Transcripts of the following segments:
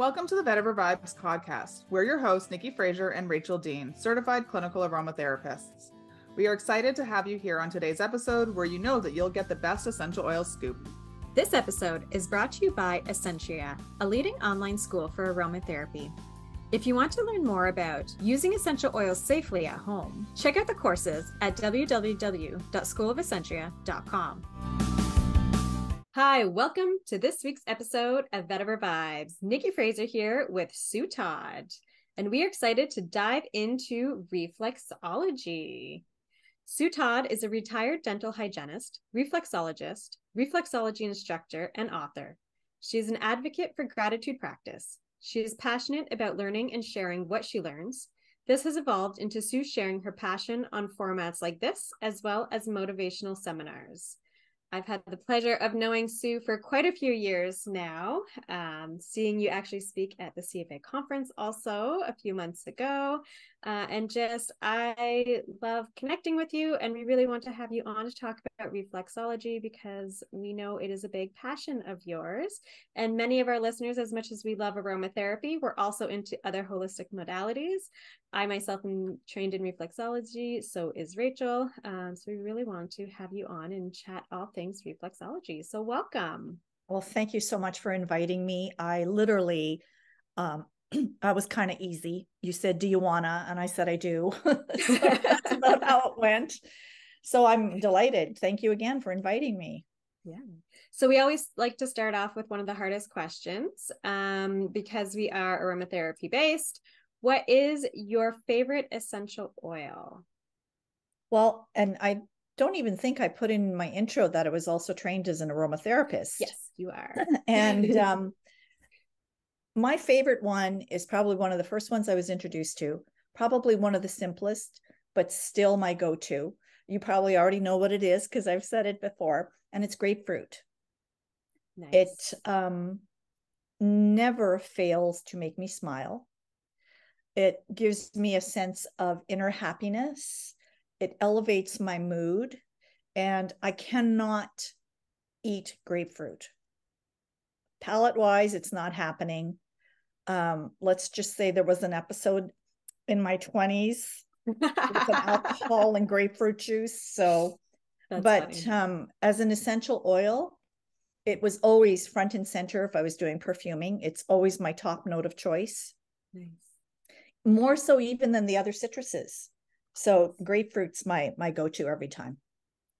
Welcome to the Vetiver Vibes podcast. We're your hosts, Nikki Frazier and Rachel Dean, certified clinical aromatherapists. We are excited to have you here on today's episode where you know that you'll get the best essential oil scoop. This episode is brought to you by Essentria, a leading online school for aromatherapy. If you want to learn more about using essential oils safely at home, check out the courses at www.schoolofessentria.com. Hi, welcome to this week's episode of Vetiver Vibes. Nikki Frazier here with Sue Todd, and we are excited to dive into reflexology. Sue Todd is a retired dental hygienist, reflexologist, reflexology instructor, and author. She is an advocate for gratitude practice. She is passionate about learning and sharing what she learns. This has evolved into Sue sharing her passion on formats like this, as well as motivational seminars. I've had the pleasure of knowing Sue for quite a few years now, um, seeing you actually speak at the CFA conference also a few months ago. Uh, and just, I love connecting with you, and we really want to have you on to talk about reflexology because we know it is a big passion of yours. And many of our listeners, as much as we love aromatherapy, we're also into other holistic modalities. I myself am trained in reflexology, so is Rachel. Um, so we really want to have you on and chat all things reflexology. So welcome. Well, thank you so much for inviting me. I literally, um, I was kind of easy. You said, "Do you wanna?" And I said, "I do." so that's about how it went. So I'm delighted. Thank you again for inviting me. Yeah. So we always like to start off with one of the hardest questions um, because we are aromatherapy based what is your favorite essential oil? Well, and I don't even think I put in my intro that I was also trained as an aromatherapist. Yes, you are. and um, my favorite one is probably one of the first ones I was introduced to, probably one of the simplest, but still my go to. You probably already know what it is because I've said it before, and it's grapefruit. Nice. It um, never fails to make me smile. It gives me a sense of inner happiness. It elevates my mood. And I cannot eat grapefruit. Palate wise, it's not happening. Um, let's just say there was an episode in my 20s with alcohol and grapefruit juice. So, That's but um, as an essential oil, it was always front and center if I was doing perfuming. It's always my top note of choice. Nice more so even than the other citruses. So grapefruit's my my go-to every time.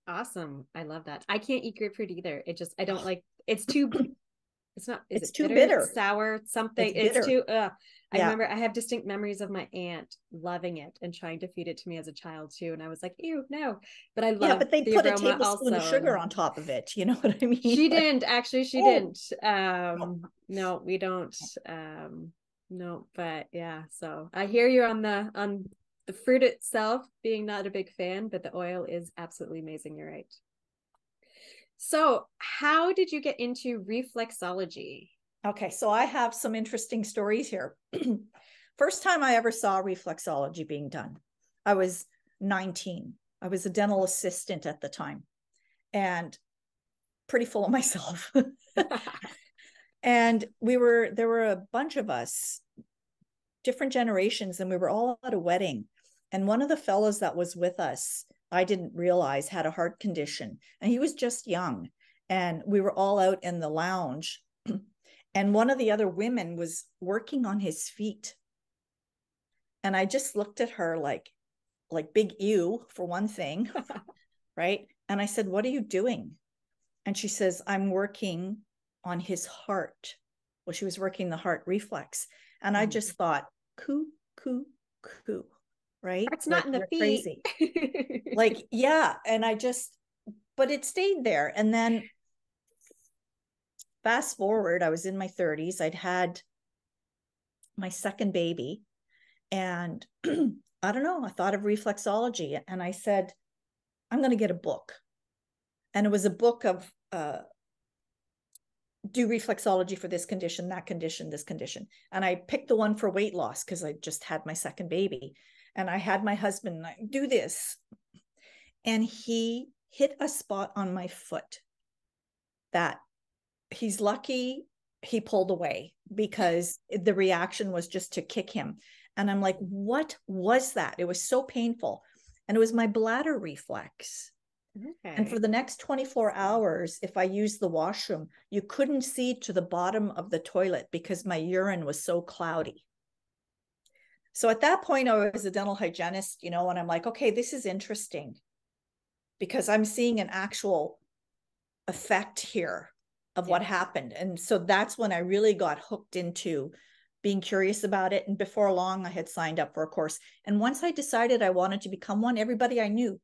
Awesome. I love that. I can't eat grapefruit either. It just I don't like it's too it's not it's it too bitter, bitter. sour, something. It's, it's too uh I yeah. remember I have distinct memories of my aunt loving it and trying to feed it to me as a child too. And I was like, ew, no. But I love Yeah, but they the put a tablespoon of sugar on top of it. You know what I mean? She didn't actually, she oh. didn't. Um no, we don't. Um no but yeah so i hear you on the on the fruit itself being not a big fan but the oil is absolutely amazing you're right. So how did you get into reflexology? Okay so i have some interesting stories here. First time i ever saw reflexology being done i was 19 i was a dental assistant at the time and pretty full of myself. And we were there were a bunch of us different generations and we were all at a wedding and one of the fellows that was with us i didn't realize had a heart condition and he was just young and we were all out in the lounge and one of the other women was working on his feet and i just looked at her like like big ew for one thing right and i said what are you doing and she says i'm working on his heart. Well, she was working the heart reflex. And I just mm-hmm. thought, coo, coo, coo, right? It's not in the feet. Crazy. like, yeah. And I just, but it stayed there. And then fast forward, I was in my 30s. I'd had my second baby. And I don't know, I thought of reflexology and I said, I'm going to get a book. And it was a book of uh, do reflexology for this condition, that condition, this condition. And I picked the one for weight loss because I just had my second baby. And I had my husband do this. And he hit a spot on my foot that he's lucky he pulled away because the reaction was just to kick him. And I'm like, what was that? It was so painful. And it was my bladder reflex. Okay. And for the next 24 hours, if I used the washroom, you couldn't see to the bottom of the toilet because my urine was so cloudy. So at that point, I was a dental hygienist, you know, and I'm like, okay, this is interesting because I'm seeing an actual effect here of Yeah. what happened. And so that's when I really got hooked into being curious about it. And before long, I had signed up for a course. And once I decided I wanted to become one, everybody I knew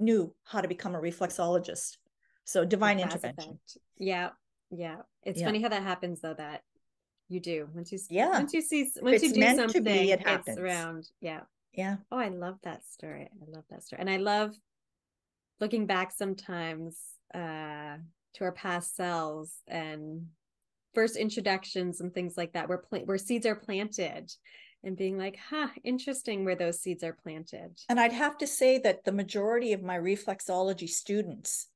knew how to become a reflexologist. So divine intervention. effect. Yeah. Yeah. It's Yeah. funny how that happens though that you do once you Yeah. once you see once you do something be, it it's happens. around yeah Yeah. oh i love that story i love that story and i love looking back sometimes uh to our past selves and first introductions and things like that where pla- where seeds are planted and being like huh interesting where those seeds are planted And I'd have to say that the majority of my reflexology students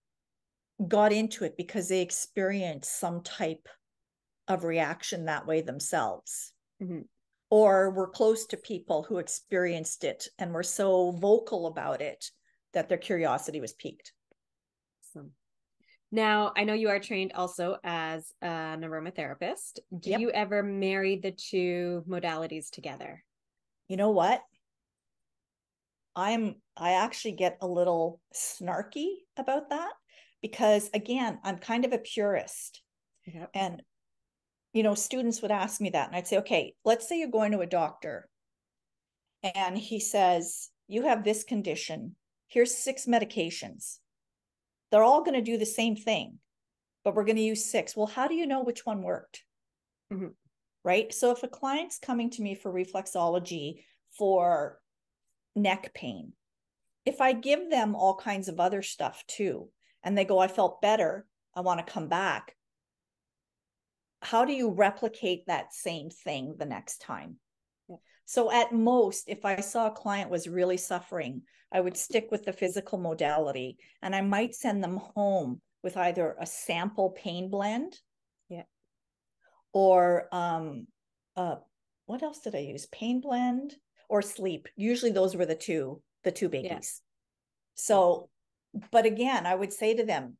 got into it because they experienced some type of reaction that way themselves. Mhm. Or were close to people who experienced it and were so vocal about it that their curiosity was piqued. Awesome. Now, I know you are trained also as an aromatherapist. Do Yep. you ever marry the two modalities together? You know what? I'm I actually get a little snarky about that because again, I'm kind of a purist. Yep. And, you know, students would ask me that. And I'd say, okay, let's say you're going to a doctor and he says, you have this condition. Here's six medications. They're all going to do the same thing, but we're going to use six. Well, how do you know which one worked? Mhm. Right. So if a client's coming to me for reflexology for neck pain, if I give them all kinds of other stuff too, and they go, I felt better, I want to come back. How do you replicate that same thing the next time? Yeah. So, at most, if I saw a client was really suffering, I would stick with the physical modality and I might send them home with either a sample pain blend. Yeah. Or, um, uh, what else did I use? Pain blend or sleep. Usually those were the two, the two biggies. Yeah. So, but again, I would say to them,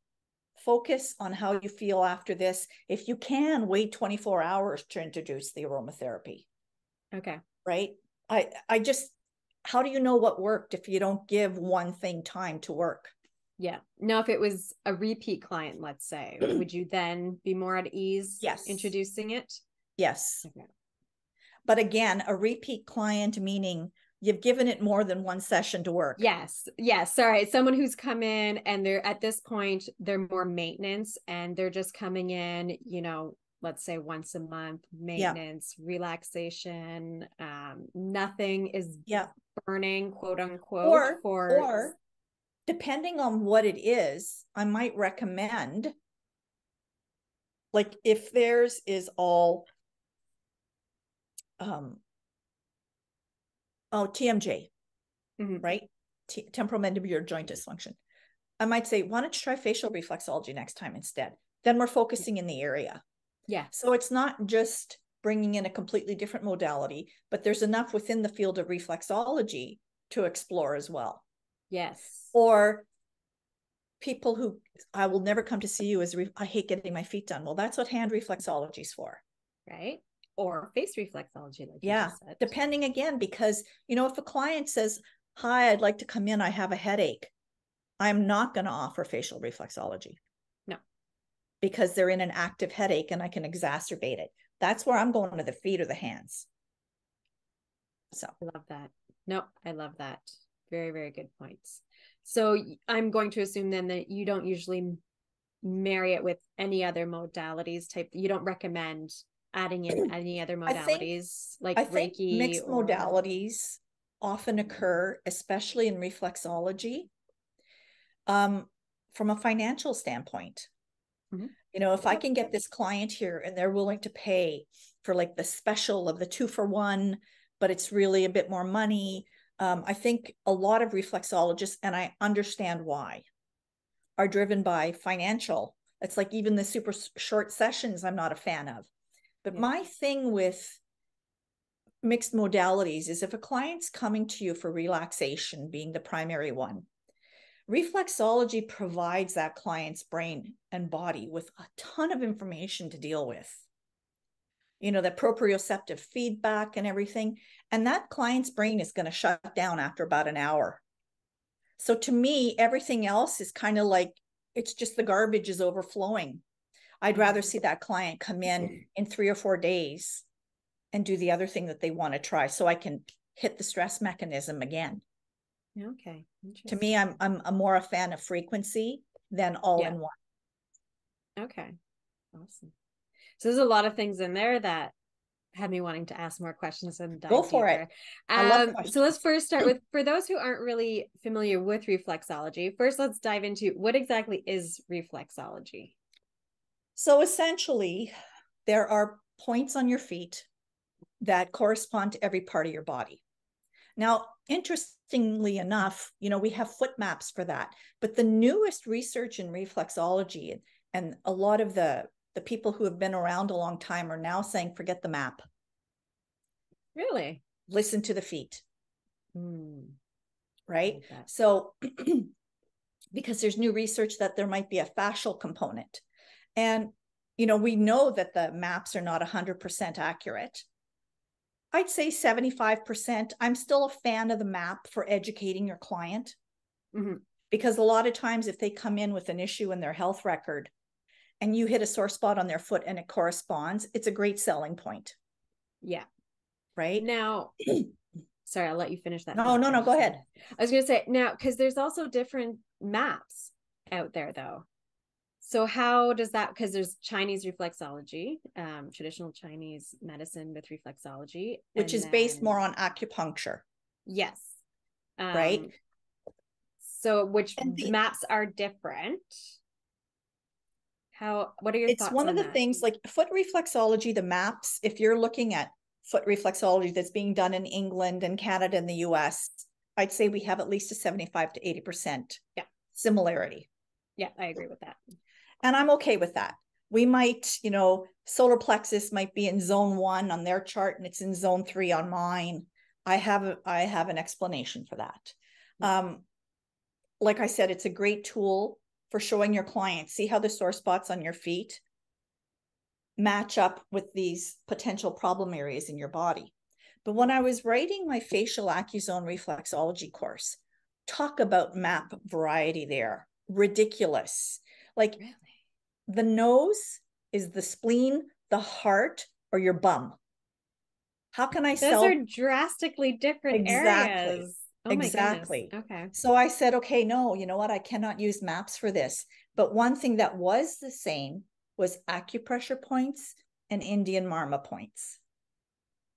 focus on how you feel after this. If you can, wait 24 hours to introduce the aromatherapy, Okay. right? I I just how do you know what worked if you don't give one thing time to work? Yeah. Now, if it was a repeat client, let's say, would you then be more at ease Yes. introducing it? Yes. Okay. But again, a repeat client meaning you've given it more than one session to work. Yes. Yes. Sorry. Someone who's come in and they're at this point, they're more maintenance and they're just coming in, you know, let's say once a month, maintenance, relaxation. Um, nothing is Yeah. burning, quote unquote, Or for or depending on what it is, I might recommend like if theirs is all um oh TMJ, Mhm. right? T- temporomandibular joint dysfunction. I might say, why don't you try facial reflexology next time instead? Then we're focusing in the area. yeah. So it's not just bringing in a completely different modality, but there's enough within the field of reflexology to explore as well. Yes. Or people who I will never come to see you as re- I hate getting my feet done. Well, that's what hand reflexology is for. Right. Or face reflexology, like Yeah, you said. Depending again, because you know, if a client says, Hi, I'd like to come in, I have a headache, I'm not going to offer facial reflexology. No. Because they're in an active headache and I can exacerbate it. That's where I'm going to the feet or the hands. So I love that. No, I love that. Very, very good points. So i'm going to assume then that you don't usually marry it with any other modalities type. You don't recommend adding in any other I think- modalities like I think Reiki. mixed or- modalities often occur, especially in reflexology, um, from a financial standpoint. Mhm. You know, if I can get this client here and they're willing to pay for like the special of the two for one, but it's really a bit more money. Um, I think a lot of reflexologists, and I understand why, are driven by financial It's like even the super short sessions, I'm not a fan of. But yeah. my thing with mixed modalities is if a client's coming to you for relaxation being the primary one, reflexology provides that client's brain and body with a ton of information to deal with. You know, the proprioceptive feedback and everything. And that client's brain is going to shut down after about an hour. So to me, everything else is kind of like it's just the garbage is overflowing. I'd rather see that client come in in three or four days and do the other thing that they want to try so I can hit the stress mechanism again. Okay. To me, I'm I'm a more a fan of frequency than all yeah. in one. Okay. Awesome. So there's a lot of things in there that have me wanting to ask more questions and go for deeper. it. Um, so let's first start with for those who aren't really familiar with reflexology. First, let's dive into what exactly is reflexology. So essentially, there are points on your feet that correspond to every part of your body. Now, interestingly enough, you know, we have foot maps for that, but the newest research in reflexology and a lot of the the people who have been around a long time are now saying forget the map. Really? Listen to the feet. Mm. Right? Like so because there's new research that there might be a fascial component. And you know, we know that the maps are not 100% accurate I'd say 75%. I'm still a fan of the map for educating your client. Mm-hmm. Because a lot of times, if they come in with an issue in their health record and you hit a sore spot on their foot and it corresponds, it's a great selling point. Yeah. Right. Now, sorry, I'll let you finish that. No, no, no, go ahead. I was going to say now, because there's also different maps out there, though so how does that because there's chinese reflexology um, traditional chinese medicine with reflexology which is then, based more on acupuncture. Yes. Um, right so which the, maps are different. How what are your it's one on of the that? things like foot reflexology the maps if you're looking at foot reflexology that's being done in england and canada and the us i'd say we have at least a 75 to 80 percent yeah. similarity. Yeah i agree with that and I'm okay with that. We might, you know, solar plexus might be in zone one on their chart and it's in zone three on mine. I have a, I have an explanation for that. Um, like I said, it's a great tool for showing your clients. See how the sore spots on your feet match up with these potential problem areas in your body. But when I was writing my facial AccuZone reflexology course, talk about map variety there. Ridiculous. Like really? The nose is the spleen, the heart, or your bum. How can I Those sell? are drastically different exactly. areas. Oh exactly. Okay. So I said, okay, no, you know what? I cannot use maps for this. But one thing that was the same was acupressure points and Indian marma points.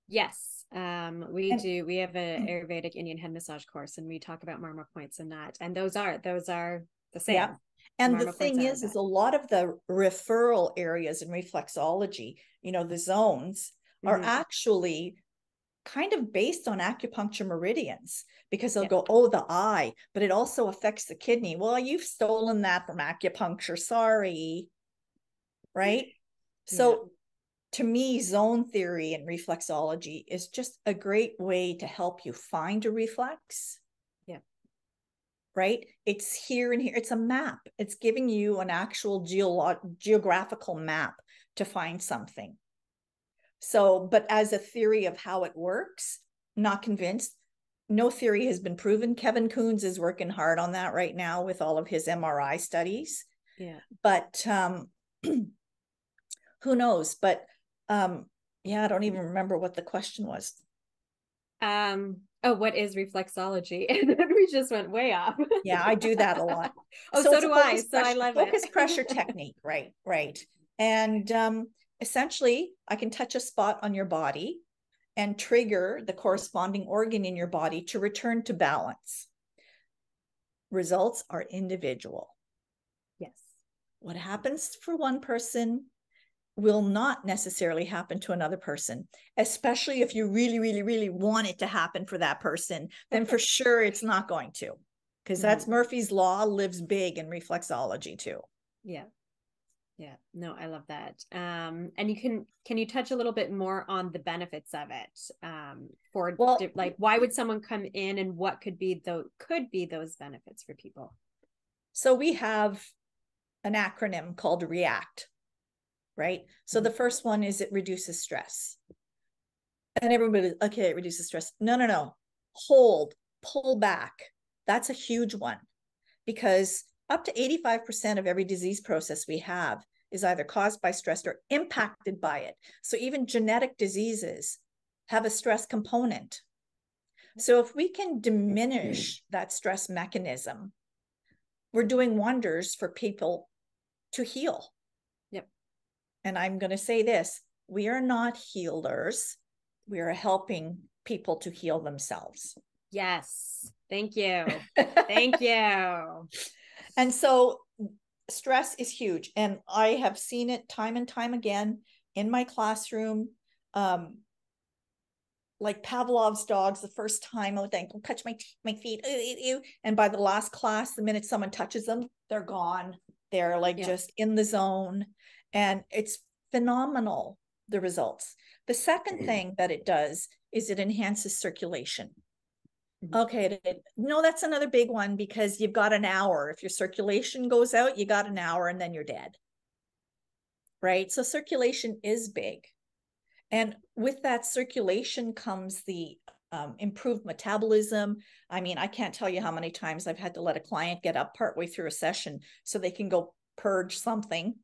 Yes. Um, we and, do. We have an Ayurvedic Indian head massage course, and we talk about marma points and that. And those are those are the same. Yeah. And the thing is, is a lot of the referral areas in reflexology, you know, the zones mm-hmm. are actually kind of based on acupuncture meridians because they'll go, oh, the eye, but it also affects the kidney. Well, you've stolen that from acupuncture. Sorry. Right. Yeah. So to me, zone theory and reflexology is just a great way to help you find a reflex right? It's here and here. It's a map. It's giving you an actual geolo- geographical map to find something. So, but as a theory of how it works, not convinced. No theory has been proven. Kevin Kunz is working hard on that right now with all of his MRI studies. Yeah. But um, who knows? But um, yeah, I don't even remember what the question was. Um, oh, what is reflexology? And then we just went way off. yeah, I do that a lot. oh, so, so do I. So pressure, I love it. focus it. pressure technique. Right, right. And um, essentially, I can touch a spot on your body and trigger the corresponding organ in your body to return to balance. Results are individual. Yes. What happens for one person will not necessarily happen to another person, especially if you really, really, really want it to happen for that person, then for sure it's not going to. Because mm-hmm. that's Murphy's Law lives big in reflexology too. Yeah. Yeah, no, I love that. Um, and you can can you touch a little bit more on the benefits of it? Um, for Well- like why would someone come in and what could be the could be those benefits for people? So we have an acronym called REACT, right? So the first one is it reduces stress. And everybody, okay, it reduces stress. No, no, no. Hold, pull back. That's a huge one because up to 85% of every disease process we have is either caused by stress or impacted by it. So even genetic diseases have a stress component. So if we can diminish that stress mechanism, we're doing wonders for people to heal. And I'm going to say this we are not healers, we are helping people to heal themselves. Yes. Thank you. Thank you. and so stress is huge. And I have seen it time and time again in my classroom. Um, like Pavlov's dogs, the first time I would think, "Don't touch my t- my feet," ew, ew, ew. and by the last class, the minute someone touches them, they're gone. They're like Yeah. just in the zone, and it's phenomenal the results. The second thing that it does is it enhances circulation. Mhm. Okay, no, that's another big one because you've got an hour. If your circulation goes out, you got an hour, and then you're dead. Right. So circulation is big. And with that circulation comes the um, improved metabolism. I mean, I can't tell you how many times I've had to let a client get up partway through a session so they can go purge something.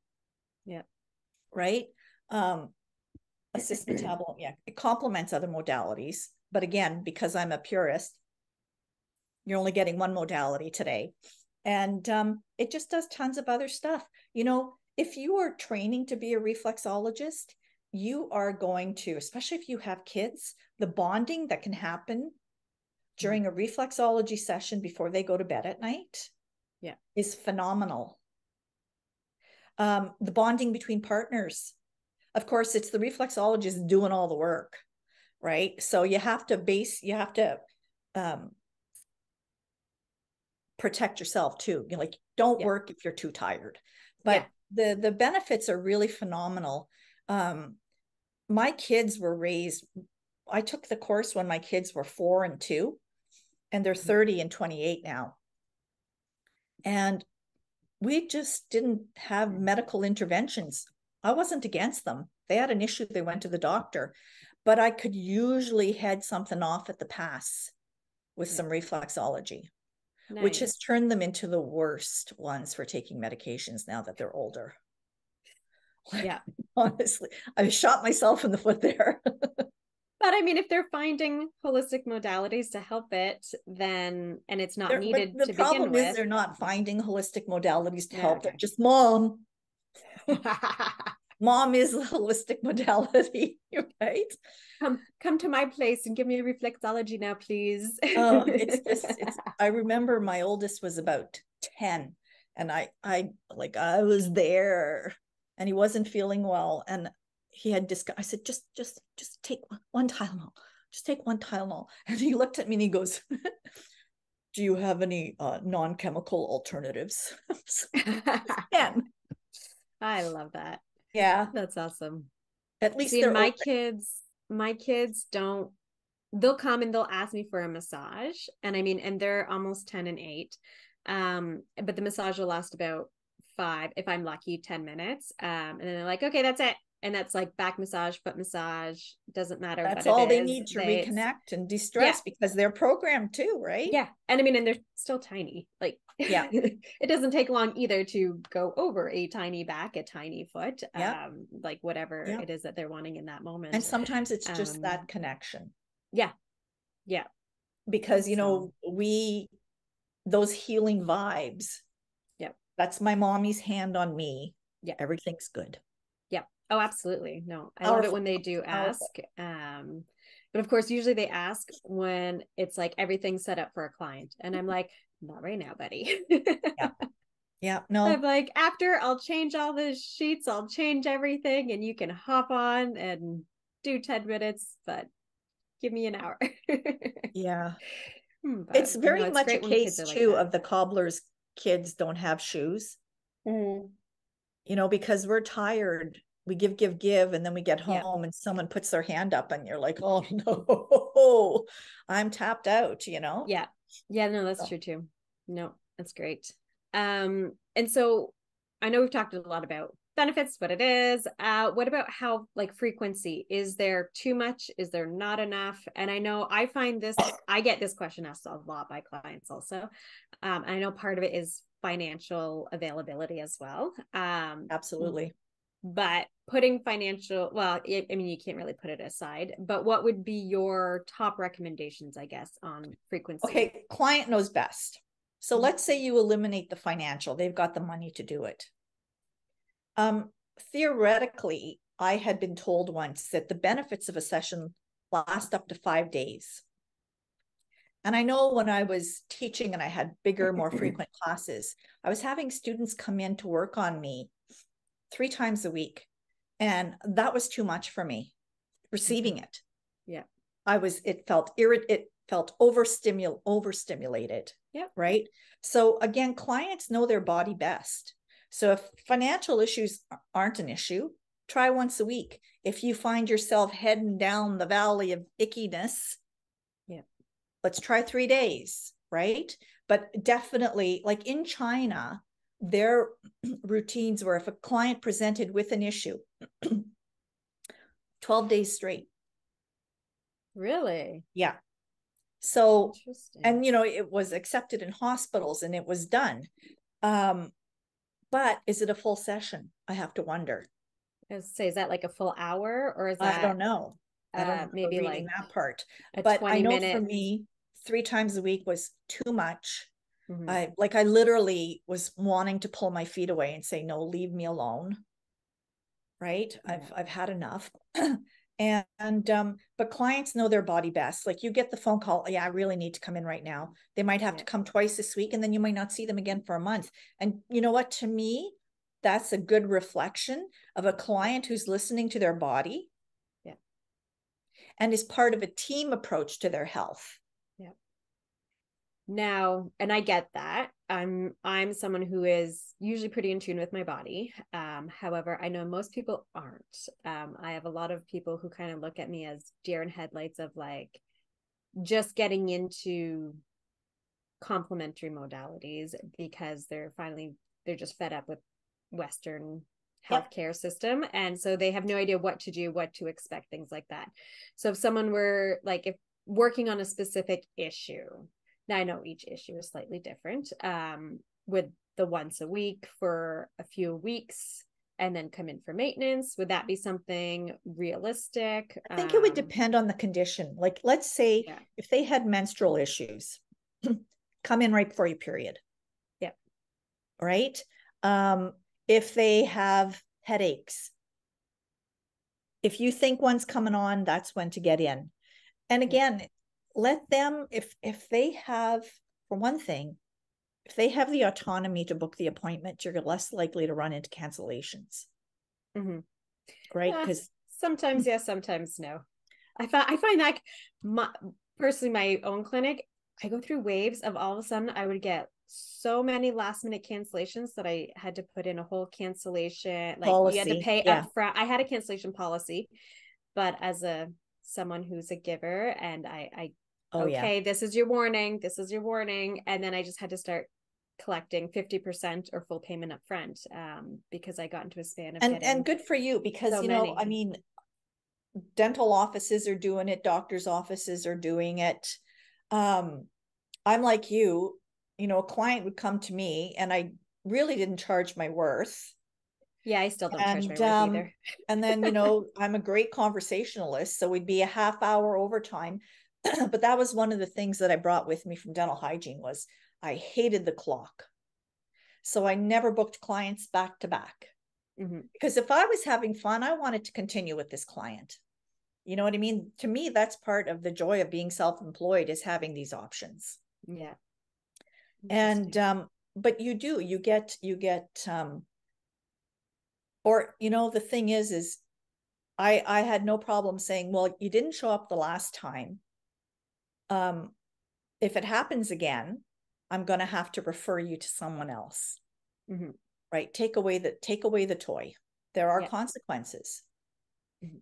Yeah. Right. Um, assist metabolism. Yeah. It complements other modalities. But again, because I'm a purist, you're only getting one modality today. And um, it just does tons of other stuff. You know, if you are training to be a reflexologist, you are going to, especially if you have kids, the bonding that can happen during a reflexology session before they go to bed at night Yeah. is phenomenal. Um, the bonding between partners. Of course, it's the reflexologist doing all the work, right? So you have to base, you have to um, protect yourself too. You know, like don't Yeah. work if you're too tired. But the the benefits are really phenomenal. Um, my kids were raised. I took the course when my kids were four and two, and they're 30 and 28 now. And we just didn't have medical interventions. I wasn't against them. They had an issue, they went to the doctor, but I could usually head something off at the pass with some reflexology, which has turned them into the worst ones for taking medications now that they're older. Yeah. Honestly, I shot myself in the foot there. But I mean, if they're finding holistic modalities to help it, then and it's not They're- needed the to problem begin is with. they're not finding holistic modalities to Yeah, help. They're just mom. Mom is the holistic modality, right? come come to my place and give me a reflexology now, please. Oh, it's just it's I remember my oldest was about 10 and I I like I was there and he wasn't feeling well and he had disc I said just just just take one, one Tylenol. Just take one Tylenol. And he looked at me and he goes, "Do you have any uh, non-chemical alternatives?" and I love that. yeah, That's awesome. at least See, my open. kids, my kids don't. They'll come and they'll ask me for a massage, and I mean, and they're almost ten and eight. Um, but the massage will last about five, if I'm lucky, ten minutes. Um, and then they're like, okay, that's it, and that's like back massage, foot massage, doesn't matter. That's what it all they is. need to They- reconnect and de-stress because they're programmed too, right? Yeah, and I mean, and they're still tiny. Like, Yeah. it doesn't take long either to go over a tiny back, a tiny foot, Yeah. um, like whatever Yeah. it is that they're wanting in that moment. And sometimes it's just Um, that connection. yeah, yeah, because you know we those healing vibes Yeah. that's my mommy's hand on me Yeah. everything's good oh, absolutely. No, I love it when they do ask. Um, but of course, usually they ask when it's like everything's set up for a client, and I'm like, not right now, buddy. yeah no I'm like, after I'll change all the sheets, I'll change everything, and you can hop on and do 10 minutes, but give me an hour. yeah Hmm, but, it's you very know, it's much a great when kids case are like too of the cobbler's kids don't have shoes Mhm. you know, because we're tired. We give, give, give, and then we get Yeah. home and someone puts their hand up and you're like, oh no, I'm tapped out, you know? Yeah. Yeah, no, that's So- true too. No, that's great. Um, and so I know we've talked a lot about benefits, what it is. Uh, what about how like frequency? Is there too much? Is there not enough? And I know I find this, I get this question asked a lot by clients also. Um, I know part of it is financial availability as well. Um, Absolutely. but putting financial well i mean you can't really put it aside but what would be your top recommendations i guess on frequency Okay, client knows best. So Mhm. let's say you eliminate the financial, they've got the money to do it. Um, theoretically, I had been told once that the benefits of a session last up to five days. And I know when I was teaching and I had bigger, more frequent classes, I was having students come in to work on me three times a week. And that was too much for me receiving mm-hmm. it. Yeah. I was, it felt irrit, it felt overstimul, overstimulated. Yeah. Right. So again, clients know their body best. So if financial issues aren't an issue, try once a week. If you find yourself heading down the valley of ickiness, Yeah. let's try three days, right? But definitely, like in China, their routines were if a client presented with an issue, 12 days straight. really? Yeah. So and you know it was accepted in hospitals and it was done. Um but is it a full session? I have to wonder. I say is that like a full hour or is that i don't know. I don't uh, maybe like that part. but 20 i know minute for me three times a week was too much Mhm. i like i literally was wanting to pull my feet away and say no leave me alone. Right? I've i've had enough. And, and um but clients know their body best. Like you get the phone call yeah i really need to come in right now. They might have Yeah. to come twice this week and then you might not see them again for a month. And you know what? To me that's a good reflection of a client who's listening to their body Yeah. and is part of a team approach to their health now and i get that. I'm i'm someone who is usually pretty in tune with my body um however i know most people aren't. Um i have a lot of people who kind of look at me as deer in headlights of like just getting into complementary modalities because they're finally they're just fed up with western Yep. healthcare system and so they have no idea what to do what to expect things like that. So if someone were like if working on a specific issue now I know each issue is slightly different. Um, would the once a week for a few weeks and then come in for maintenance? Would that be something realistic? I think it would Um, depend on the condition. Like, let's say Yeah. if they had menstrual issues, come in right before your period. Yep. Right. Um, if they have headaches, if you think one's coming on, that's when to get in. And again, let them, if if they have, for one thing, if they have the autonomy to book the appointment, you're less likely to run into cancellations, mhm. right? Yeah. Because Sometimes yes, sometimes no. I find I find like my personally my own clinic, I go through waves of all of a sudden I would get so many last minute cancellations that I had to put in a whole cancellation. Like you had to pay yeah. upfront. I had a cancellation policy, but as a someone who's a giver and I I oh yeah. okay, this is your warning, this is your warning. And then I just had to start collecting 50% or full payment up front um, because I got into a span of and and good for you because so you know many. i mean dental offices are doing it doctors offices are doing it um i'm like you you know a client would come to me and i really didn't charge my worth Yeah, I still don't charge my And, worth um, either. and then you know i'm a great conversationalist so we'd be a half hour overtime but that was one of the things that i brought with me from dental hygiene was i hated the clock so i never booked clients back to back Mhm. because if I was having fun, I wanted to continue with this client. You know what I mean? To me, that's part of the joy of being self-employed is having these options. Yeah. And um, but you do, you get, you get um, or you know, the thing is, is I I had no problem saying, well, you didn't show up the last time. Um, if it happens again, I'm gonna have to refer you to someone else. Mhm. right? Take away the take away the toy. There are Yeah. consequences. Mhm.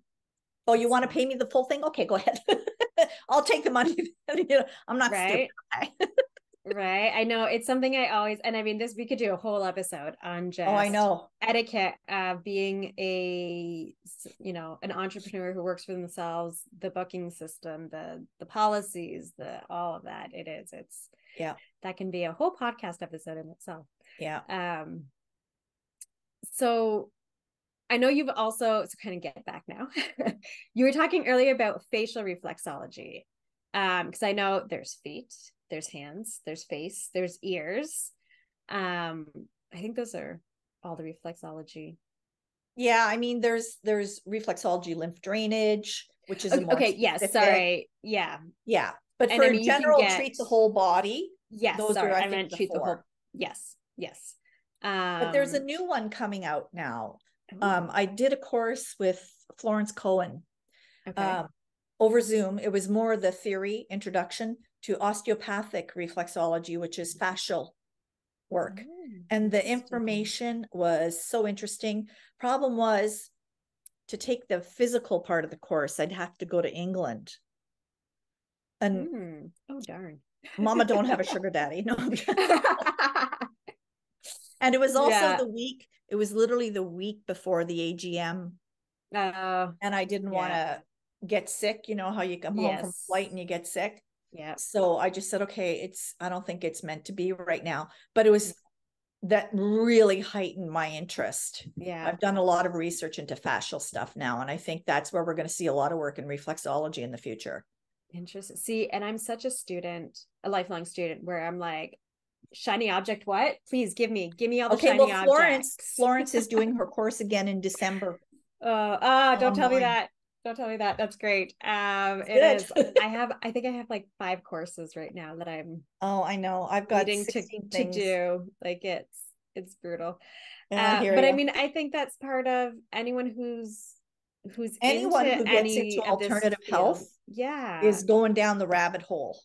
Oh, you want to pay me the full thing? Okay, go ahead. I'll take the money. you know, I'm not right stupid. Right i know it's something i always and i mean this we could do a whole episode on just oh, I know. etiquette of being a you know an entrepreneur who works for themselves the booking system the the policies the all of that it is it's Yeah. that can be a whole podcast episode in itself Yeah. um so i know you've also so kind of get back now you were talking earlier about facial reflexology um because i know there's feet there's hands there's face there's ears um i think those are all the reflexology Yeah. I mean, there's there's reflexology lymph drainage, which is okay, okay yes specific- sorry yeah Yeah. But And for I mean, general get- treat the whole body. yes Those sorry are, I i, meant the treat the whole yes yes um But there's a new one coming out now. Um, I did a course with Florence Cohen okay. um, over Zoom. It was more the theory introduction to osteopathic reflexology, which is fascial work. Oh, And the information was so interesting. Problem was to take the physical part of the course, I'd have to go to England. And Hmm. oh darn mama don't have a sugar daddy. No. and it was also Yeah. the week, it was literally the week before the AGM. Oh, And I didn't want to get sick. You know how you come home from flight and you get sick. Yeah. So I just said, okay, it's, I don't think it's meant to be right now. But it was that really heightened my interest. Yeah. I've done a lot of research into fascial stuff now. And I think that's where we're going to see a lot of work in reflexology in the future. Interesting. See, and I'm such a student, a lifelong student, where I'm like, shiny object, what? Please give me, give me all the Okay, shiny well, Florence, objects. Florence is doing her course again in December. Oh, ah, don't tell me that. Don't tell me that. That's great. Um, it is. I have, I think I have like five courses right now that I'm Oh, I know. I've got needing to, 16 to do. Like it's, it's brutal. Yeah, Uh, hear but I mean, I think that's part of anyone who's who's Anyone into who gets any into alternative health Yeah, is going down the rabbit hole.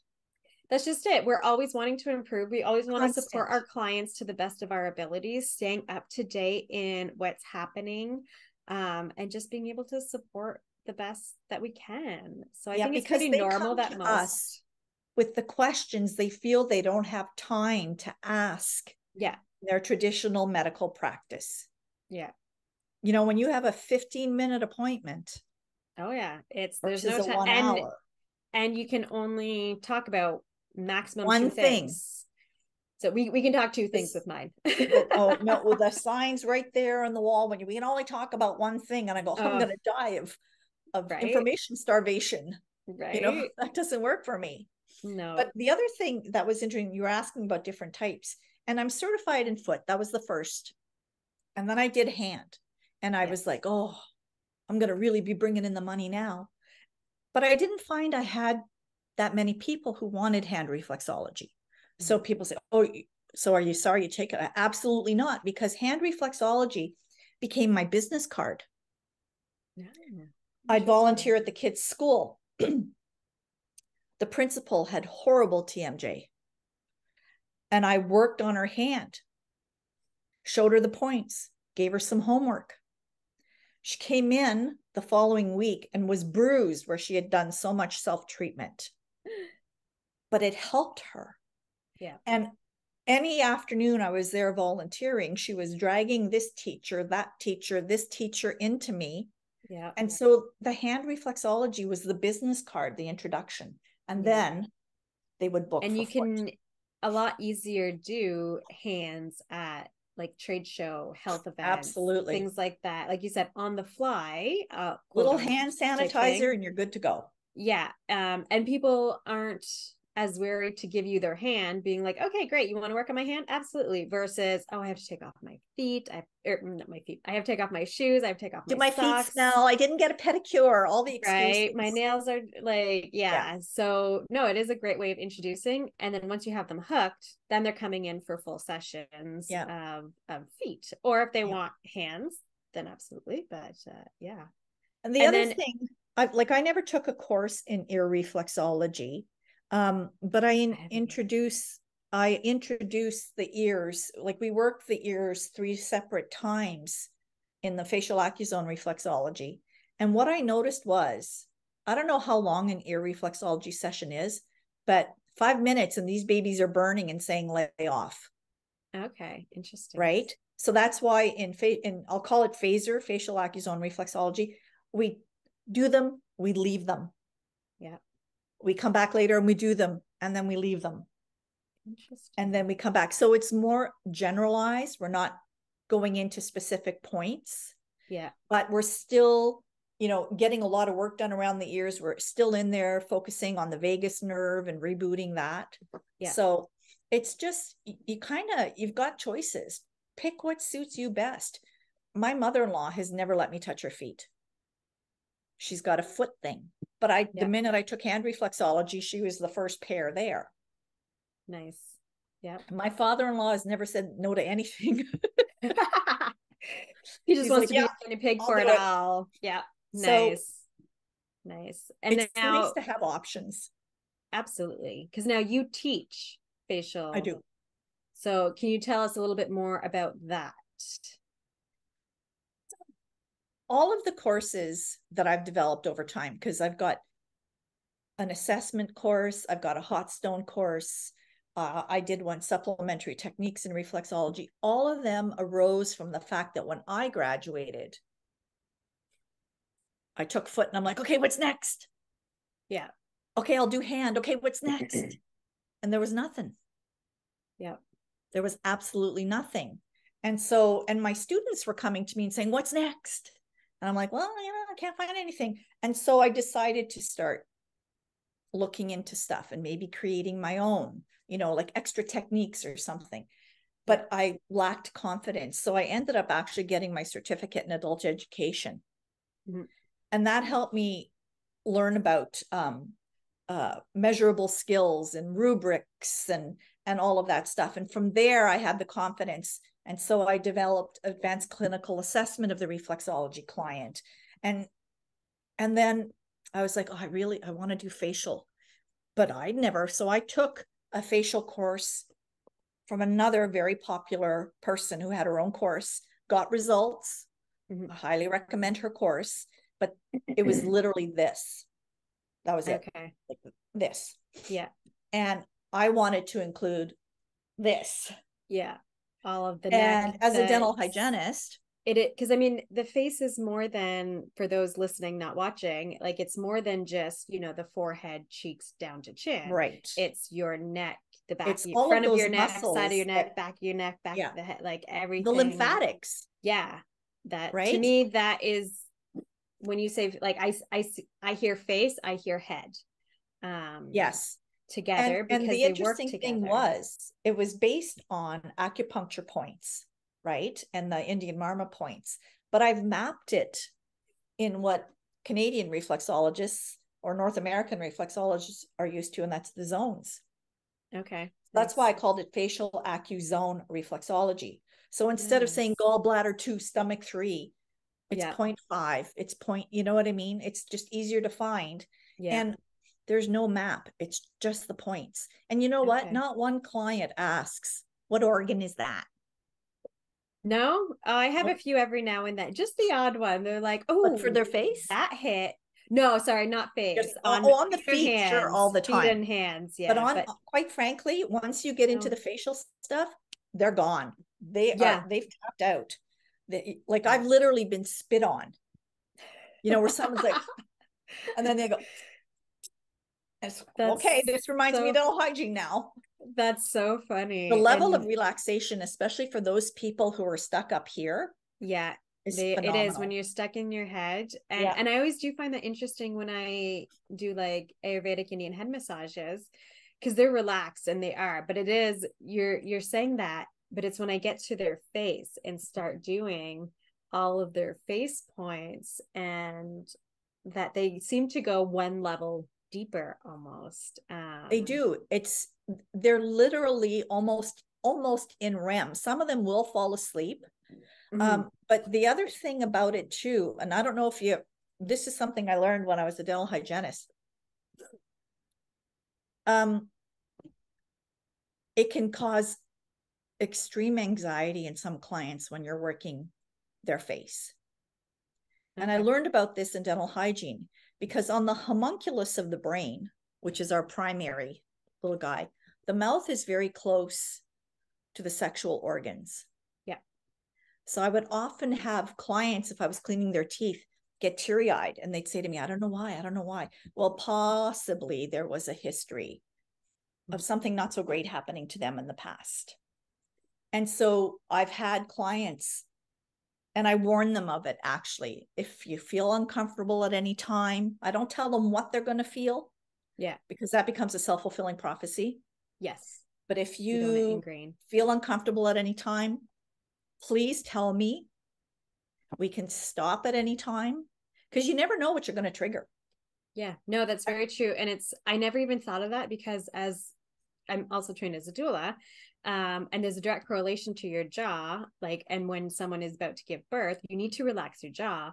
that's just it. We're always wanting to improve. We always want to support our clients to the best of our abilities, staying up to date in what's happening, um, and just being able to support the best that we can. So I Yeah, think it's pretty they normal that most us With the questions, they feel they don't have time to ask yeah, their traditional medical practice. yeah. You know, when you have a 15 minute appointment Oh yeah. It's there's no time one and hour. and you can only talk about maximum One two thing. things. So we, we can talk two things with mine. oh no, with the signs right there on the wall when you we can only talk about one thing, and I go, I'm oh. gonna die of of Right? information starvation. right? You know, that doesn't work for me. no. But the other thing that was interesting, you were asking about different types, and I'm certified in foot. That was the first. And then I did hand, and I was like, oh, I'm going to really be bringing in the money now. But I didn't find I had that many people who wanted hand reflexology. So Mm-hmm. people say, oh, so are you sorry you take it? Absolutely not, because hand reflexology became my business card. Yeah. I'd volunteer at the kids' school. the principal had horrible TMJ. And I worked on her hand, showed her the points, gave her some homework. She came in the following week and was bruised where she had done so much self treatment. But it helped her. Yeah. And any afternoon I was there volunteering, she was dragging this teacher, that teacher, this teacher into me. Yeah. And so the hand reflexology was the business card, the introduction. And Yeah. then they would book. and you can a lot easier do hands at like trade show health events Absolutely. things like that like you said on the fly uh little hand sanitizer and you're good to go. yeah um and people aren't as wary to give you their hand being like okay great you want to work on my hand absolutely versus oh i have to take off my feet i or not my feet i have to take off my shoes i have to take off Do my, my feet socks, smell? I didn't get a pedicure. All the excuses. right my nails are like yeah. so no it is a great way of introducing and then once you have them hooked then they're coming in for full sessions Yeah. of, of feet or if they Yeah. want hands then absolutely but uh, yeah And the And other then- thing, I like I never took a course in ear reflexology, um, but I in- introduce I introduce the ears, like we work the ears three separate times in the facial acuzone reflexology. And what I noticed was, I don't know how long an ear reflexology session is, but five minutes and these babies are burning and saying lay off. Okay, interesting. Right. So that's why in fa- in I'll call it phaser, facial acuzone reflexology, we do them, we leave them. Yeah. We come back later and we do them and then we leave them. And then we come back. So it's more generalized. We're not going into specific points, yeah. but we're still, you know, getting a lot of work done around the ears. We're still in there focusing on the vagus nerve and rebooting that. Yeah. So it's just you, you kind of you've got choices. Pick what suits you best. My mother-in-law has never let me touch her feet. She's got a foot thing. But I Yeah. the minute I took hand reflexology, she was the first pair there. Nice. Yeah. My father-in-law has never said no to anything. he just He's wants like, to "Yeah, be a guinea pig I'll for it it." all. Yeah. So- Nice. nice. And it's now, nice to have options. absolutely, because now you teach facial. I do. So, can you tell us a little bit more about that? All of the courses that I've developed over time, because I've got an assessment course, I've got a hot stone course, uh, I did one supplementary techniques in reflexology. All of them arose from the fact that when I graduated, I took foot and I'm like, okay, what's next? Yeah. Okay, I'll do hand. Okay, what's next? and there was nothing. Yeah. There was absolutely nothing. And so, and my students were coming to me and saying, what's next? And I'm like, well, you know, I can't find anything. And so I decided to start looking into stuff and maybe creating my own, you know, like extra techniques or something. But I lacked confidence. So I ended up actually getting my certificate in adult education. Mhm. And that helped me learn about um, uh, measurable skills and rubrics and and all of that stuff. And from there, I had the confidence and so I developed advanced clinical assessment of the reflexology client. And and then I was like, oh, I really I want to do facial. But I never. So I took a facial course from another very popular person who had her own course, got results. Mhm. I highly recommend her course, but it was literally this. That was it. Okay. Like this. Yeah. And I wanted to include this. Yeah. All of the and neck as a dental hygienist, it because i mean the face is more than for those listening not watching like it's more than just you know the forehead cheeks down to chin right? it's your neck the back It's of, all front of, your neck side of your neck that- back of your neck back Yeah. of the head like everything the lymphatics. yeah that right to me that is when you say like i i i hear face i hear head um Yes. Together And, because and the interesting thing was it was based on acupuncture points, right? And the Indian Marma points. But I've mapped it in what Canadian reflexologists or North American reflexologists are used to, and that's the zones. okay That's nice. why I called it facial acuzone reflexology. So instead of saying gallbladder two, stomach three, it's Yeah. 0.5. It's point, you know what I mean? It's just easier to find. yeah And there's no map. It's just the points. And you know what? Not one client asks, what organ is that? No, I have a few every now and then. Just the odd one. They're like, oh, But for their face? that hit. No, sorry, not face. Just- oh, oh, on the feet, sure, all the feet time. and hands. Yeah, but on but quite frankly, once you get into the facial stuff, they're gone. They Yeah. are they've tapped out. They, like I've literally been spit on. You know, where someone's like, and then they go, "It's- okay, this reminds me of so- dental hygiene now. that's so funny. The level of relaxation, especially for those people who are stuck up here, yeah, is they, it is when you're stuck in your head, and Yeah. and I always do find that interesting when I do like Ayurvedic Indian head massages because they're relaxed and they are, but it is you're you're saying that, but it's when I get to their face and start doing all of their face points and that they seem to go one level deeper almost. Um, They do. It's they're literally almost almost in REM. Some of them will fall asleep. mhm. Um, but the other thing about it too, and I don't know if you this is something I learned when I was a dental hygienist. Um it can cause extreme anxiety in some clients when you're working their face. And I learned about this in dental hygiene because on the homunculus of the brain, which is our primary little guy, the mouth is very close to the sexual organs. Yeah. So I would often have clients, if I was cleaning their teeth, get teary eyed and they'd say to me, I don't know why. I don't know why. Well, possibly there was a history of mm-hmm. something not so great happening to them in the past. And so I've had clients and I warn them of it actually. If you feel uncomfortable at any time, I don't tell them what they're going to feel Yeah. because that becomes a self fulfilling prophecy. Yes. But if You don't want to you feel uncomfortable at any time, please tell me. We can stop at any time because you never know what you're going to trigger. Yeah, no, that's very true. And it's, I never even thought of that because as I'm also trained as a doula, um, and there's a direct correlation to your jaw. Like, and when someone is about to give birth, you need to relax your jaw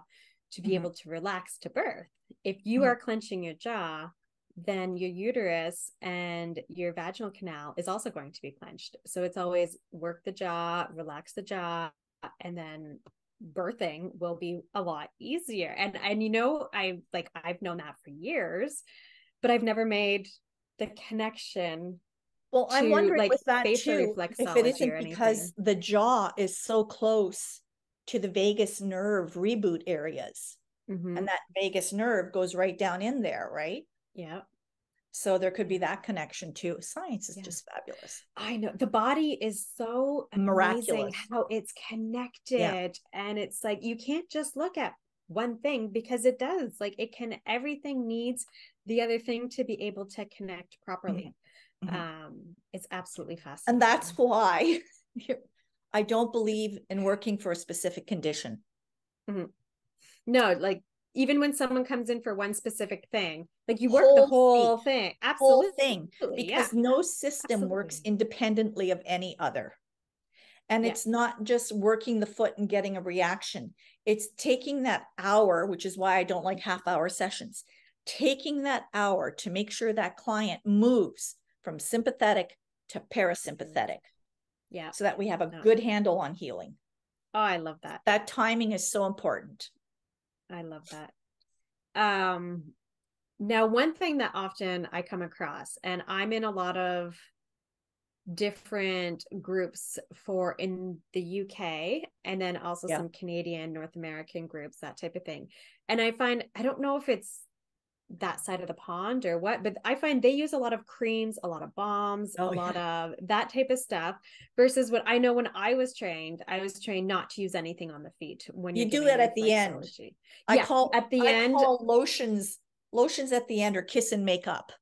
to be Mhm. able to relax to birth. If you Mhm. are clenching your jaw, then your uterus and your vaginal canal is also going to be clenched. So it's always work the jaw, relax the jaw, and then birthing will be a lot easier. And and you know, I like I've known that for years, but I've never made the connection. Well, I'm wondering like, with that too, if it isn't because the jaw is so close to the vagus nerve reboot areas, Mhm. and that vagus nerve goes right down in there, right? Yeah, So there could be that connection too. Science is Yeah. just fabulous. I know the body is so amazing Miraculous. how it's connected, and it's like you can't just look at one thing because it does. Like it can, everything needs the other thing to be able to connect properly. Mhm. Um, it's absolutely fascinating. And that's why I don't believe in working for a specific condition. No, like even when someone comes in for one specific thing, like you work the Whole whole feet, thing. Whole Absolutely. thing. yeah. because no system works independently of any other. And Yeah. it's not just working the foot and getting a reaction. It's taking that hour, which is why I don't like half hour sessions, taking that hour to make sure that client moves from sympathetic to parasympathetic Yeah. so that we have a No. good handle on healing. Oh, I love that. That timing is so important. I love that. Um now one thing that often I come across and I'm in a lot of different groups for in the UK and then also Yeah. some Canadian North American groups that type of thing. And I find I don't know if it's that side of the pond or what, but I find they use a lot of creams, a lot of balms, Oh, a lot of that type of stuff versus what I know when I was trained, I was trained not to use anything on the feet when You do that at the end. I Yeah, call at the I end. call lotions lotions at the end or kiss and makeup.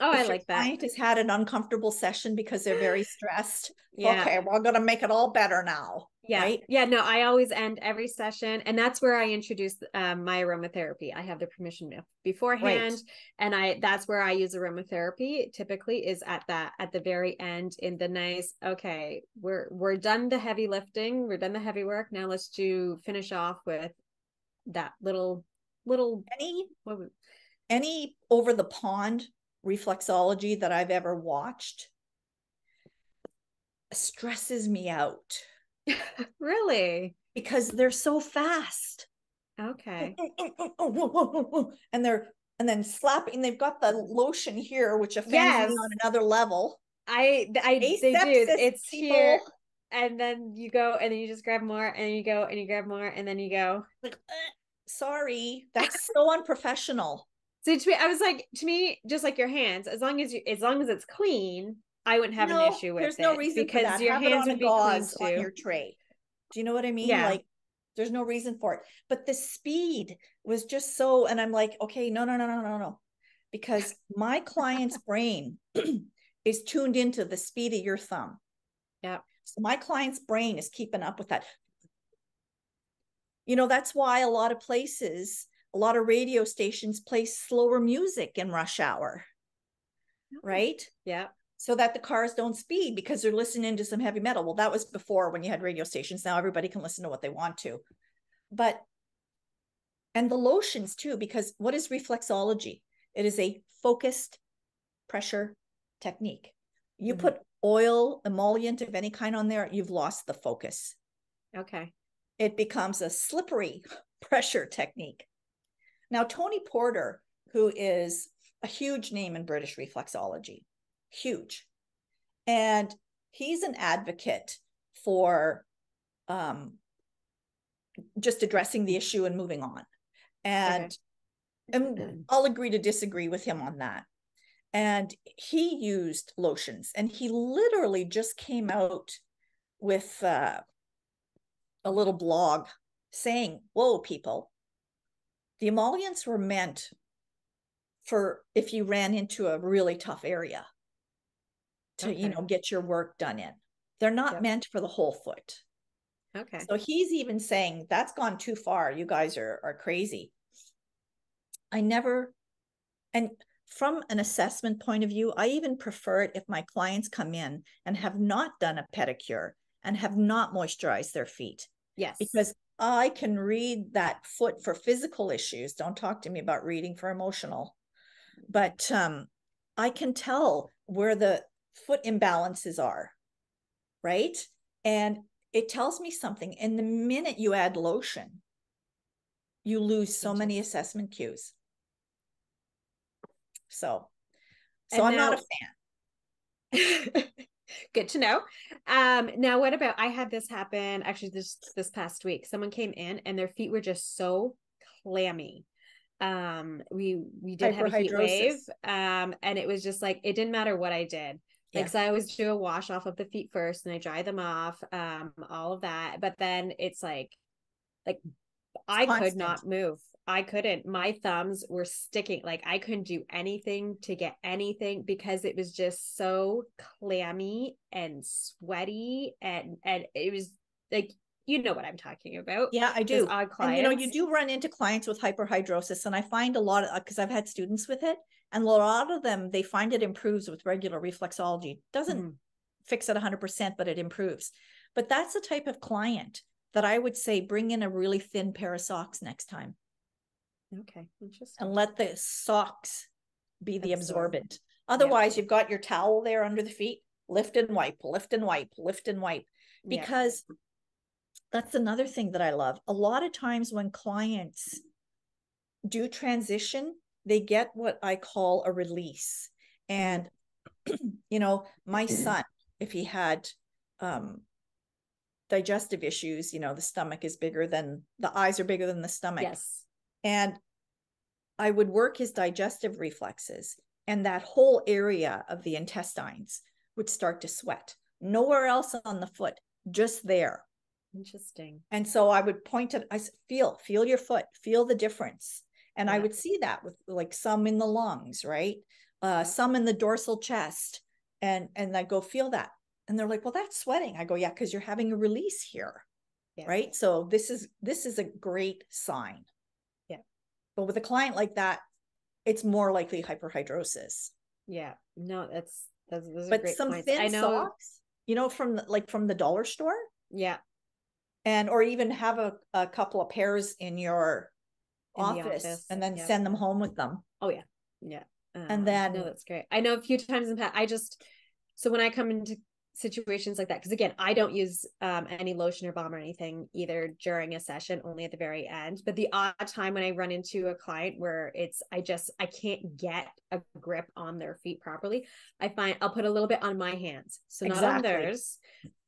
Oh, I If your like that. Client has had an uncomfortable session because they're very stressed. Yeah. Okay, we're gonna make it all better now. Yeah. right? Yeah. No, I always end every session. And that's where I introduce um, my aromatherapy. I have the permission be- beforehand. And I that's where I use aromatherapy typically is at that at the very end in the nice, okay, we're we're done the heavy lifting, we're done the heavy work. Now let's do finish off with that little little Any any over the pond reflexology that I've ever watched stresses me out really because they're so fast. okay. and they're and then slapping they've got the lotion here which offends Yes. me on another level I I they do. It's people. here. And then you go and then you just grab more and you go and you grab more and then you go. like "Eh, sorry that's so unprofessional So to me, I was like, to me, just like your hands, as long as you, as long as it's clean, I wouldn't have No, an issue with there's it. no reason because your have it hands on would be gauze too. on your tray do you know what i mean Yeah. like there's no reason for it but the speed was just so and i'm like okay no no no no no no because my client's brain is tuned into the speed of your thumb Yeah. so my client's brain is keeping up with that you know that's why a lot of places a lot of radio stations play slower music in rush hour oh. right Yeah. So that the cars don't speed because they're listening to some heavy metal. Well, that was before when you had radio stations. Now everybody can listen to what they want to. But and the lotions too, because what is reflexology? It is a focused pressure technique. You Mhm. put oil, emollient of any kind on there, you've lost the focus. Okay. It becomes a slippery pressure technique. Now, Tony Porter, who is a huge name in British reflexology, huge. And he's an advocate for um, just addressing the issue and moving on. And, okay. and I'll agree to disagree with him on that. And he used lotions, and he literally just came out with uh, a little blog saying, Whoa, people, the emollients were meant for if you ran into a really tough area to, okay. you know, get your work done in. They're not yep. meant for the whole foot. Okay. So he's even saying that's gone too far. You guys are are crazy. I never and from an assessment point of view, I even prefer it if my clients come in and have not done a pedicure and have not moisturized their feet. Yes. Because I can read that foot for physical issues. Don't talk to me about reading for emotional. But um, I can tell where the foot imbalances are, right? And it tells me something. And the minute you add lotion, you lose so many assessment cues. So, so I'm now, not a fan. Good to know. Um, now what about I had this happen actually this this past week. Someone came in and their feet were just so clammy. Um, we we did have a heat wave. Um, and it was just like it didn't matter what I did. Like, yeah. so I always do a wash off of the feet first and I dry them off, um, all of that. But then it's like, like I could not move. I couldn't. My thumbs were sticking. Like I couldn't do anything to get anything because it was just so clammy and sweaty and and it was like you know what I'm talking about. Yeah, I do. Odd And you know, you do run into clients with hyperhidrosis, and I find a lot of because I've had students with it, and a lot of them they find it improves with regular reflexology. Doesn't mm. fix it 100%, but it improves. But that's the type of client that I would say bring in a really thin pair of socks next time. Okay, interesting. And let the socks be the absorbent. Otherwise, yeah. you've got your towel there under the feet, lift and wipe, lift and wipe, lift and wipe. Because yeah. that's another thing that I love. A lot of times when clients do transition, they get what I call a release. And, you know, my son, if he had um, digestive issues, you know, the stomach is bigger than the eyes are bigger than the stomach. Yes. And I would work his digestive reflexes, and that whole area of the intestines would start to sweat. Nowhere else on the foot, just there. Interesting. And so I would point at, I said, feel, feel your foot, feel the difference. And. I would see that with like some in the lungs, right? Uh, some in the dorsal chest. And and I go, feel that. And they're like, well, that's sweating. I go, yeah, because you're having a release here. Yeah. Right. So this is this is a great sign. Yeah. But with a client like that, it's more likely hyperhidrosis. Yeah. No, that's that's those but some points. thin I know... socks, you know, from the, like from the dollar store. Yeah. And or even have a, a couple of pairs in your office, office, and then send them home with them. Oh yeah, yeah. Um, and then no, that's great. I know a few times in the past. I just so when I come into situations like that because again i don't use um, any lotion or balm or anything either during a session only at the very end but the odd time when i run into a client where it's i just i can't get a grip on their feet properly i find i'll put a little bit on my hands so not exactly. on theirs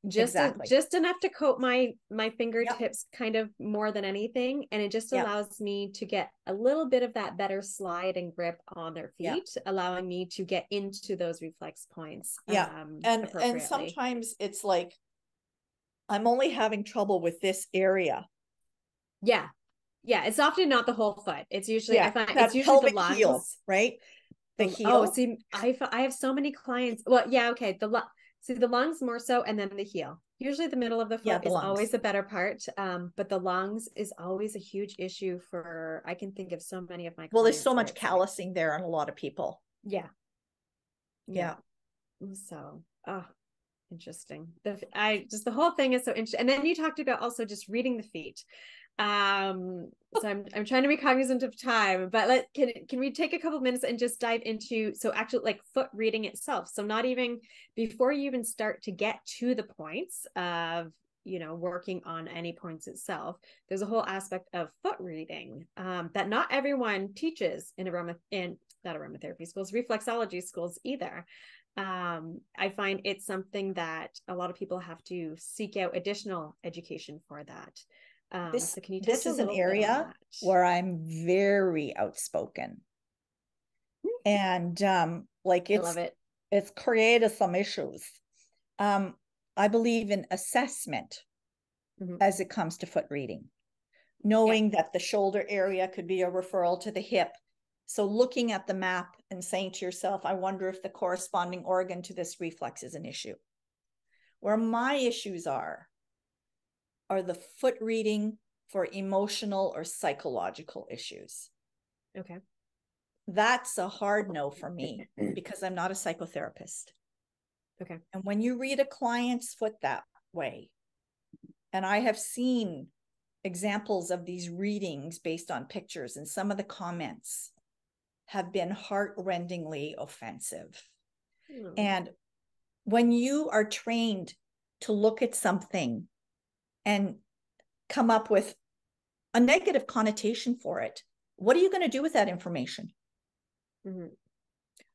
just exactly. just enough to coat my my fingertips yep. kind of more than anything and it just yep. allows me to get a little bit of that better slide and grip on their feet yep. allowing me to get into those reflex points yeah um, and and sometimes it's like i'm only having trouble with this area yeah yeah it's often not the whole foot it's usually yeah, i find it's usually the lungs heel, right the, the heel oh see i i have so many clients well yeah okay the See the lungs more so, and then the heel. Usually, the middle of the foot yeah, the is lungs. always the better part, um, but the lungs is always a huge issue for. I can think of so many of my. Well, there's so much callousing there on a lot of people. Yeah. Yeah. yeah. So, oh, interesting. The I just the whole thing is so interesting. And then you talked about also just reading the feet. Um, so I'm I'm trying to be cognizant of time, but let can can we take a couple minutes and just dive into so actually like foot reading itself. So not even before you even start to get to the points of you know working on any points itself there's a whole aspect of foot reading um, that not everyone teaches in aroma in not aromatherapy schools reflexology schools either um, i find it's something that a lot of people have to seek out additional education for that um, this, so can you this is an area where I'm very outspoken. And um, like it's it. it's created some issues. Um, I believe in assessment mm-hmm. as it comes to foot reading, knowing yeah. that the shoulder area could be a referral to the hip. So looking at the map and saying to yourself, I wonder if the corresponding organ to this reflex is an issue. Where my issues are are the foot reading for emotional or psychological issues. Okay. That's a hard no for me because I'm not a psychotherapist. Okay. And when you read a client's foot that way, and I have seen examples of these readings based on pictures, and some of the comments have been heart-rendingly offensive. Mm. And when you are trained to look at something and come up with a negative connotation for it, what are you going to do with that information? Mm-hmm.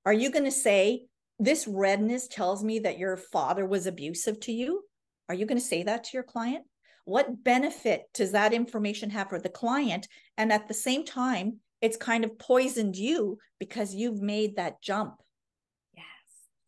Are you going to say, This redness tells me that your father was abusive to you? Are you going to say that to your client? What benefit does that information have for the client? And at the same time, it's kind of poisoned you because you've made that jump. Yes.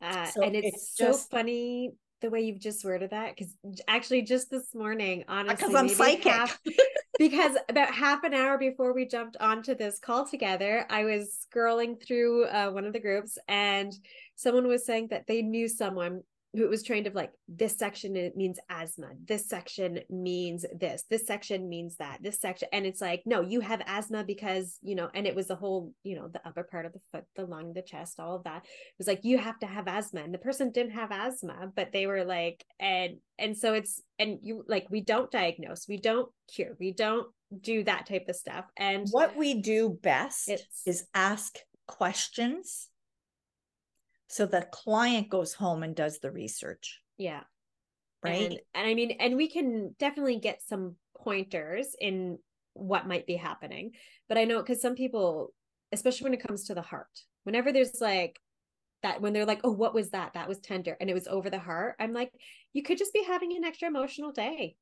Uh, so and it's, it's so just, funny the way you've just worded that because actually just this morning honestly because i'm psychic. half, because about half an hour before we jumped onto this call together i was scrolling through uh, one of the groups and someone was saying that they knew someone who was trained of like this section it means asthma this section means this this section means that this section and it's like no you have asthma because you know and it was the whole you know the upper part of the foot the lung the chest all of that. It was like you have to have asthma and the person didn't have asthma but they were like and and so it's and you like we don't diagnose we don't cure we don't do that type of stuff and what we do best is ask questions so the client goes home and does the research. Yeah. Right? And, and i mean and we can definitely get some pointers in what might be happening but i know because some people especially when it comes to the heart whenever there's like that when they're like oh what was that? That was tender and it was over the heart i'm like you could just be having an extra emotional day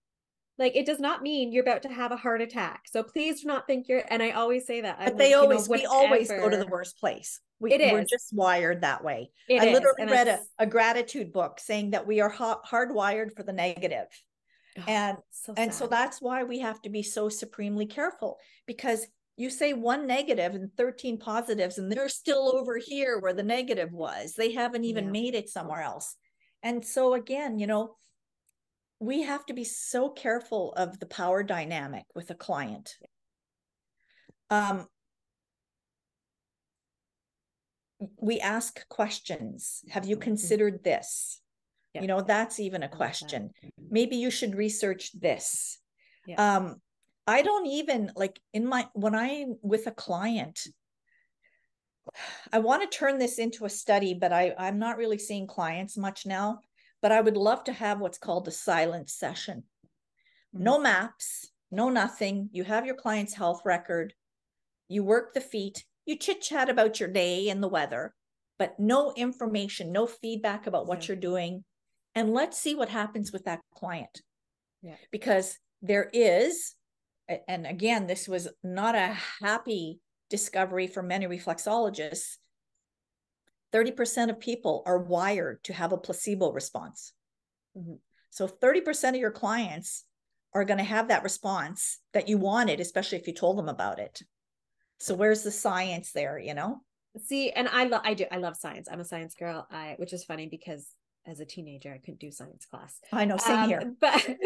like it does not mean you're about to have a heart attack. So please do not think you're. And I always say that. But I'm they like, always, you know, we always go to the worst place. We, it is. We're just wired that way. It I literally read a, a, gratitude book saying that we are ha- hardwired for the negative. Oh, and so and so that's why we have to be so supremely careful because you say one negative and 13 positives and they're still over here where the negative was. They haven't even yeah. made it somewhere else. And so again, you know, we have to be so careful of the power dynamic with a client. Um, we ask questions. Have you mm-hmm. considered this? Yeah. You know, that's even a question. Maybe you should research this. Yeah. Um, I don't even like in my when I'm with a client, I want to turn this into a study, but I, I'm not really seeing clients much now but I would love to have what's called a silent session. No mm-hmm. maps, no nothing. You have your client's health record, you work the feet, you chit chat about your day and the weather, but no information, no feedback about what yeah. you're doing. And let's see what happens with that client. Yeah. Because there is, and again, this was not a happy discovery for many reflexologists 30% of people are wired to have a placebo response. Mm-hmm. So 30% of your clients are going to have that response that you wanted, especially if you told them about it. So where's the science there, you know? See, and I love I do I love science. I'm a science girl. I which is funny because as a teenager I couldn't do science class. I know, same um, here. But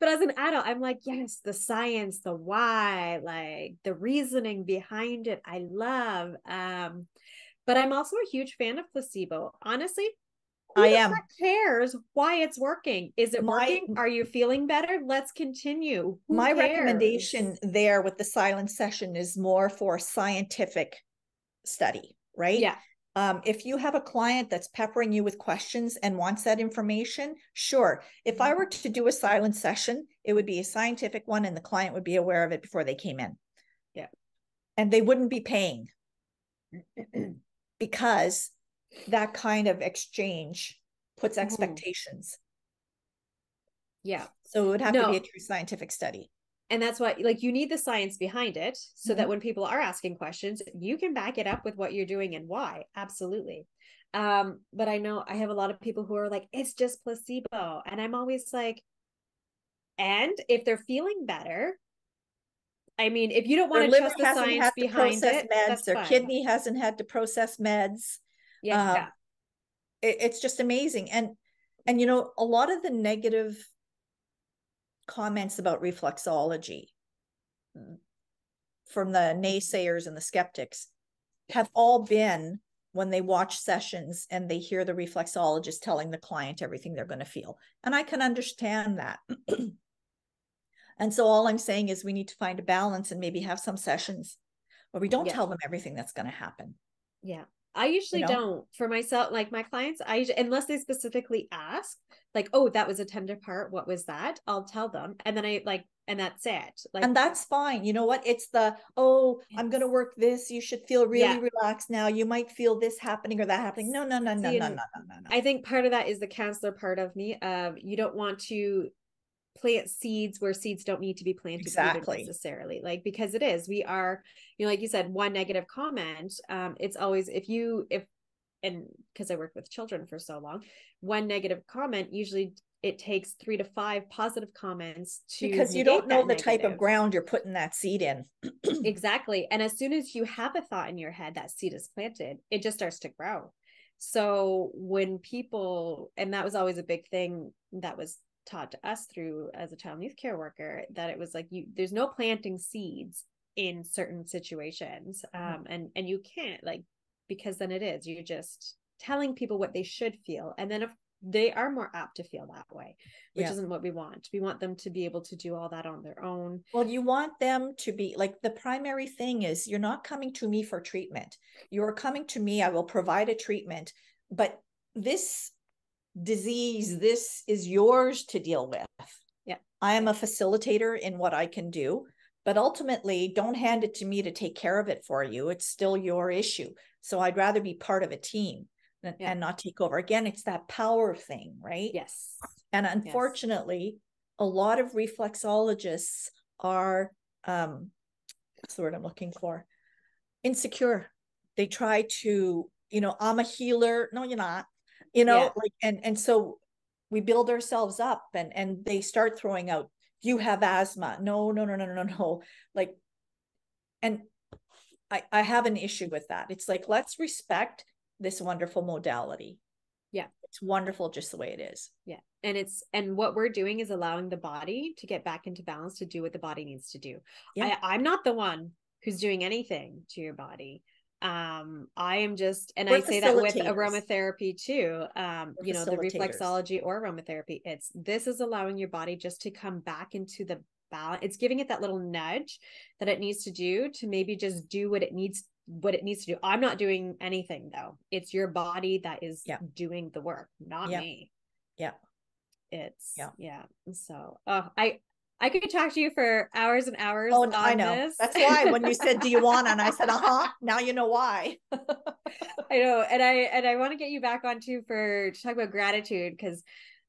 but as an adult, I'm like, yes, the science, the why, like the reasoning behind it, I love. Um but I'm also a huge fan of placebo. Honestly, I am. cares why it's working? Is it My- working? Are you feeling better? Let's continue. Who My cares? recommendation there with the silent session is more for scientific study, right? Yeah. Um, if you have a client that's peppering you with questions and wants that information, sure. If I were to do a silent session, it would be a scientific one and the client would be aware of it before they came in. Yeah. And they wouldn't be paying because that kind of exchange puts Mhm. expectations. Yeah. So it would have to be a true scientific study. And that's why, like, you need the science behind it so that Mhm. when people are asking questions, you can back it up with what you're doing and why. Absolutely. Um, but I know I have a lot of people who are like, it's just placebo. And I'm always like, and if they're feeling better, I mean, if you don't want to trust the hasn't science had to behind process it, meds. Their fine. kidney hasn't had to process meds. yeah, um, It, it's just amazing. And and you know, a lot of the negative comments about reflexology mm, from the naysayers and the skeptics have all been when they watch sessions and they hear the reflexologist telling the client everything they're going to feel. And I can understand that. and so all I'm saying is we need to find a balance and maybe have some sessions where we don't Yeah. tell them everything that's going to happen. Yeah. I usually know? don't for myself, like my clients, I unless they specifically ask, like, oh, that was a tender part. What was that? I'll tell them. And then I like, and that's it. Like and that's fine. You know what? It's the, oh, I'm going to work this. You should feel really Yeah. relaxed now. You might feel this happening or that happening. No, no, no, no, See, no, no, no, no, no. I think part of that is the counselor part of me of you don't want to plant seeds where seeds don't need to be planted Exactly. necessarily like because it is we are you know like you said one negative comment um it's always if you if and because I worked with children for so long one negative comment usually it takes three to five positive comments to because you don't know the type of ground you're putting that seed in. exactly and as soon as you have a thought in your head that seed is planted it just starts to grow so when people and that was always a big thing that was taught to us through as a child and youth care worker that it was like you there's no planting seeds in certain situations Mhm. um and and you can't like because then it is you're just telling people what they should feel and then if they are more apt to feel that way which Yeah. isn't what we want we want them to be able to do all that on their own Well, you want them to be like the primary thing is you're not coming to me for treatment. You're coming to me, I will provide a treatment, but this disease, this is yours to deal with. Yeah. I am a facilitator in what I can do, but ultimately don't hand it to me to take care of it for you. It's still your issue. So I'd rather be part of a team and, Yeah. and not take over. Again, it's that power thing, right? yes And unfortunately, a lot of reflexologists are um what's the word I'm looking for? Insecure. They try to, you know, I'm a healer. No, you're not. You know, Yeah. like and and so we build ourselves up and and they start throwing out, you have asthma. No, no, no, no, no, no. Like and I I have an issue with that. It's like let's respect this wonderful modality. Yeah. It's wonderful just the way it is. Yeah. And it's and what we're doing is allowing the body to get back into balance to do what the body needs to do. Yeah. I, I'm not the one who's doing anything to your body. Um, I am just and We're I say that with aromatherapy too. Um, We're you know, the reflexology or aromatherapy. It's this is allowing your body just to come back into the balance. It's giving it that little nudge that it needs to do to maybe just do what it needs what it needs to do. I'm not doing anything though. It's your body that is Yeah. doing the work, not Yeah. me. Yeah. It's Yeah. yeah. So uh I I could talk to you for hours and hours. Oh, I know. This. That's why when you said, "Do you want?" and I said, "Uh huh." Now you know why. I know, and I and I want to get you back on too for to talk about gratitude because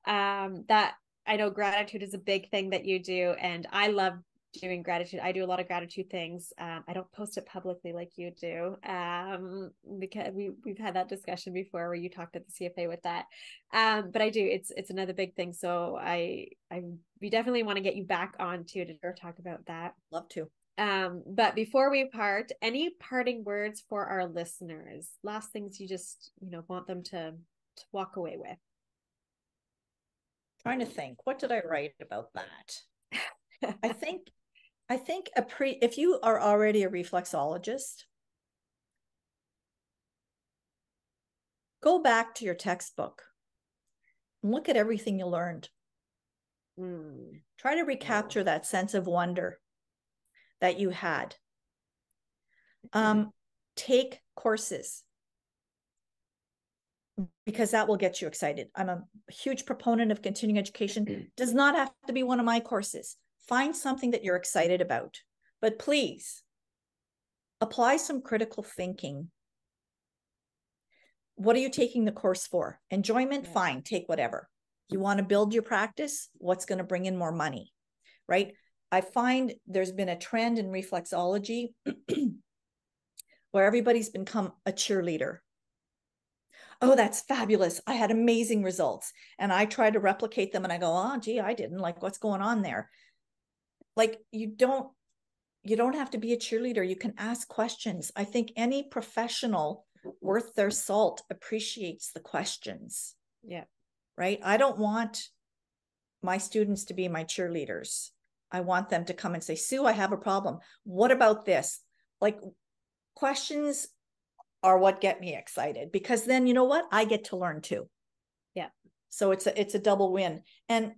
um that I know gratitude is a big thing that you do, and I love doing gratitude. I do a lot of gratitude things. Um, I don't post it publicly like you do, um, because we we've had that discussion before where you talked at the CFA with that. Um, but I do. It's it's another big thing. So I I we definitely want to get you back on too to talk about that. Love to. Um, but before we part, any parting words for our listeners? Last things you just, you know, want them to, to walk away with. Trying to think. What did I write about that? I think, I think a pre. If you are already a reflexologist, go back to your textbook and look at everything you learned. Mm. Try to recapture that sense of wonder that you had. Um, take courses because that will get you excited. I'm a huge proponent of continuing education. Does not have to be one of my courses. Find something that you're excited about. But please apply some critical thinking. What are you taking the course for? Enjoyment, Yeah. fine, take whatever. You want to build your practice? What's going to bring in more money? Right? I find there's been a trend in reflexology where everybody's become a cheerleader. Oh, that's fabulous. I had amazing results. And I try to replicate them and I go, oh, gee, I didn't. Like, what's going on there? Like, you don't. You don't have to be a cheerleader. You can ask questions. I think any professional worth their salt appreciates the questions Yeah. right? I don't want my students to be my cheerleaders. I want them to come and say, Sue, I have a problem. What about this? Like questions are what get me excited because then you know what? I get to learn too. Yeah. So it's a it's a double win. And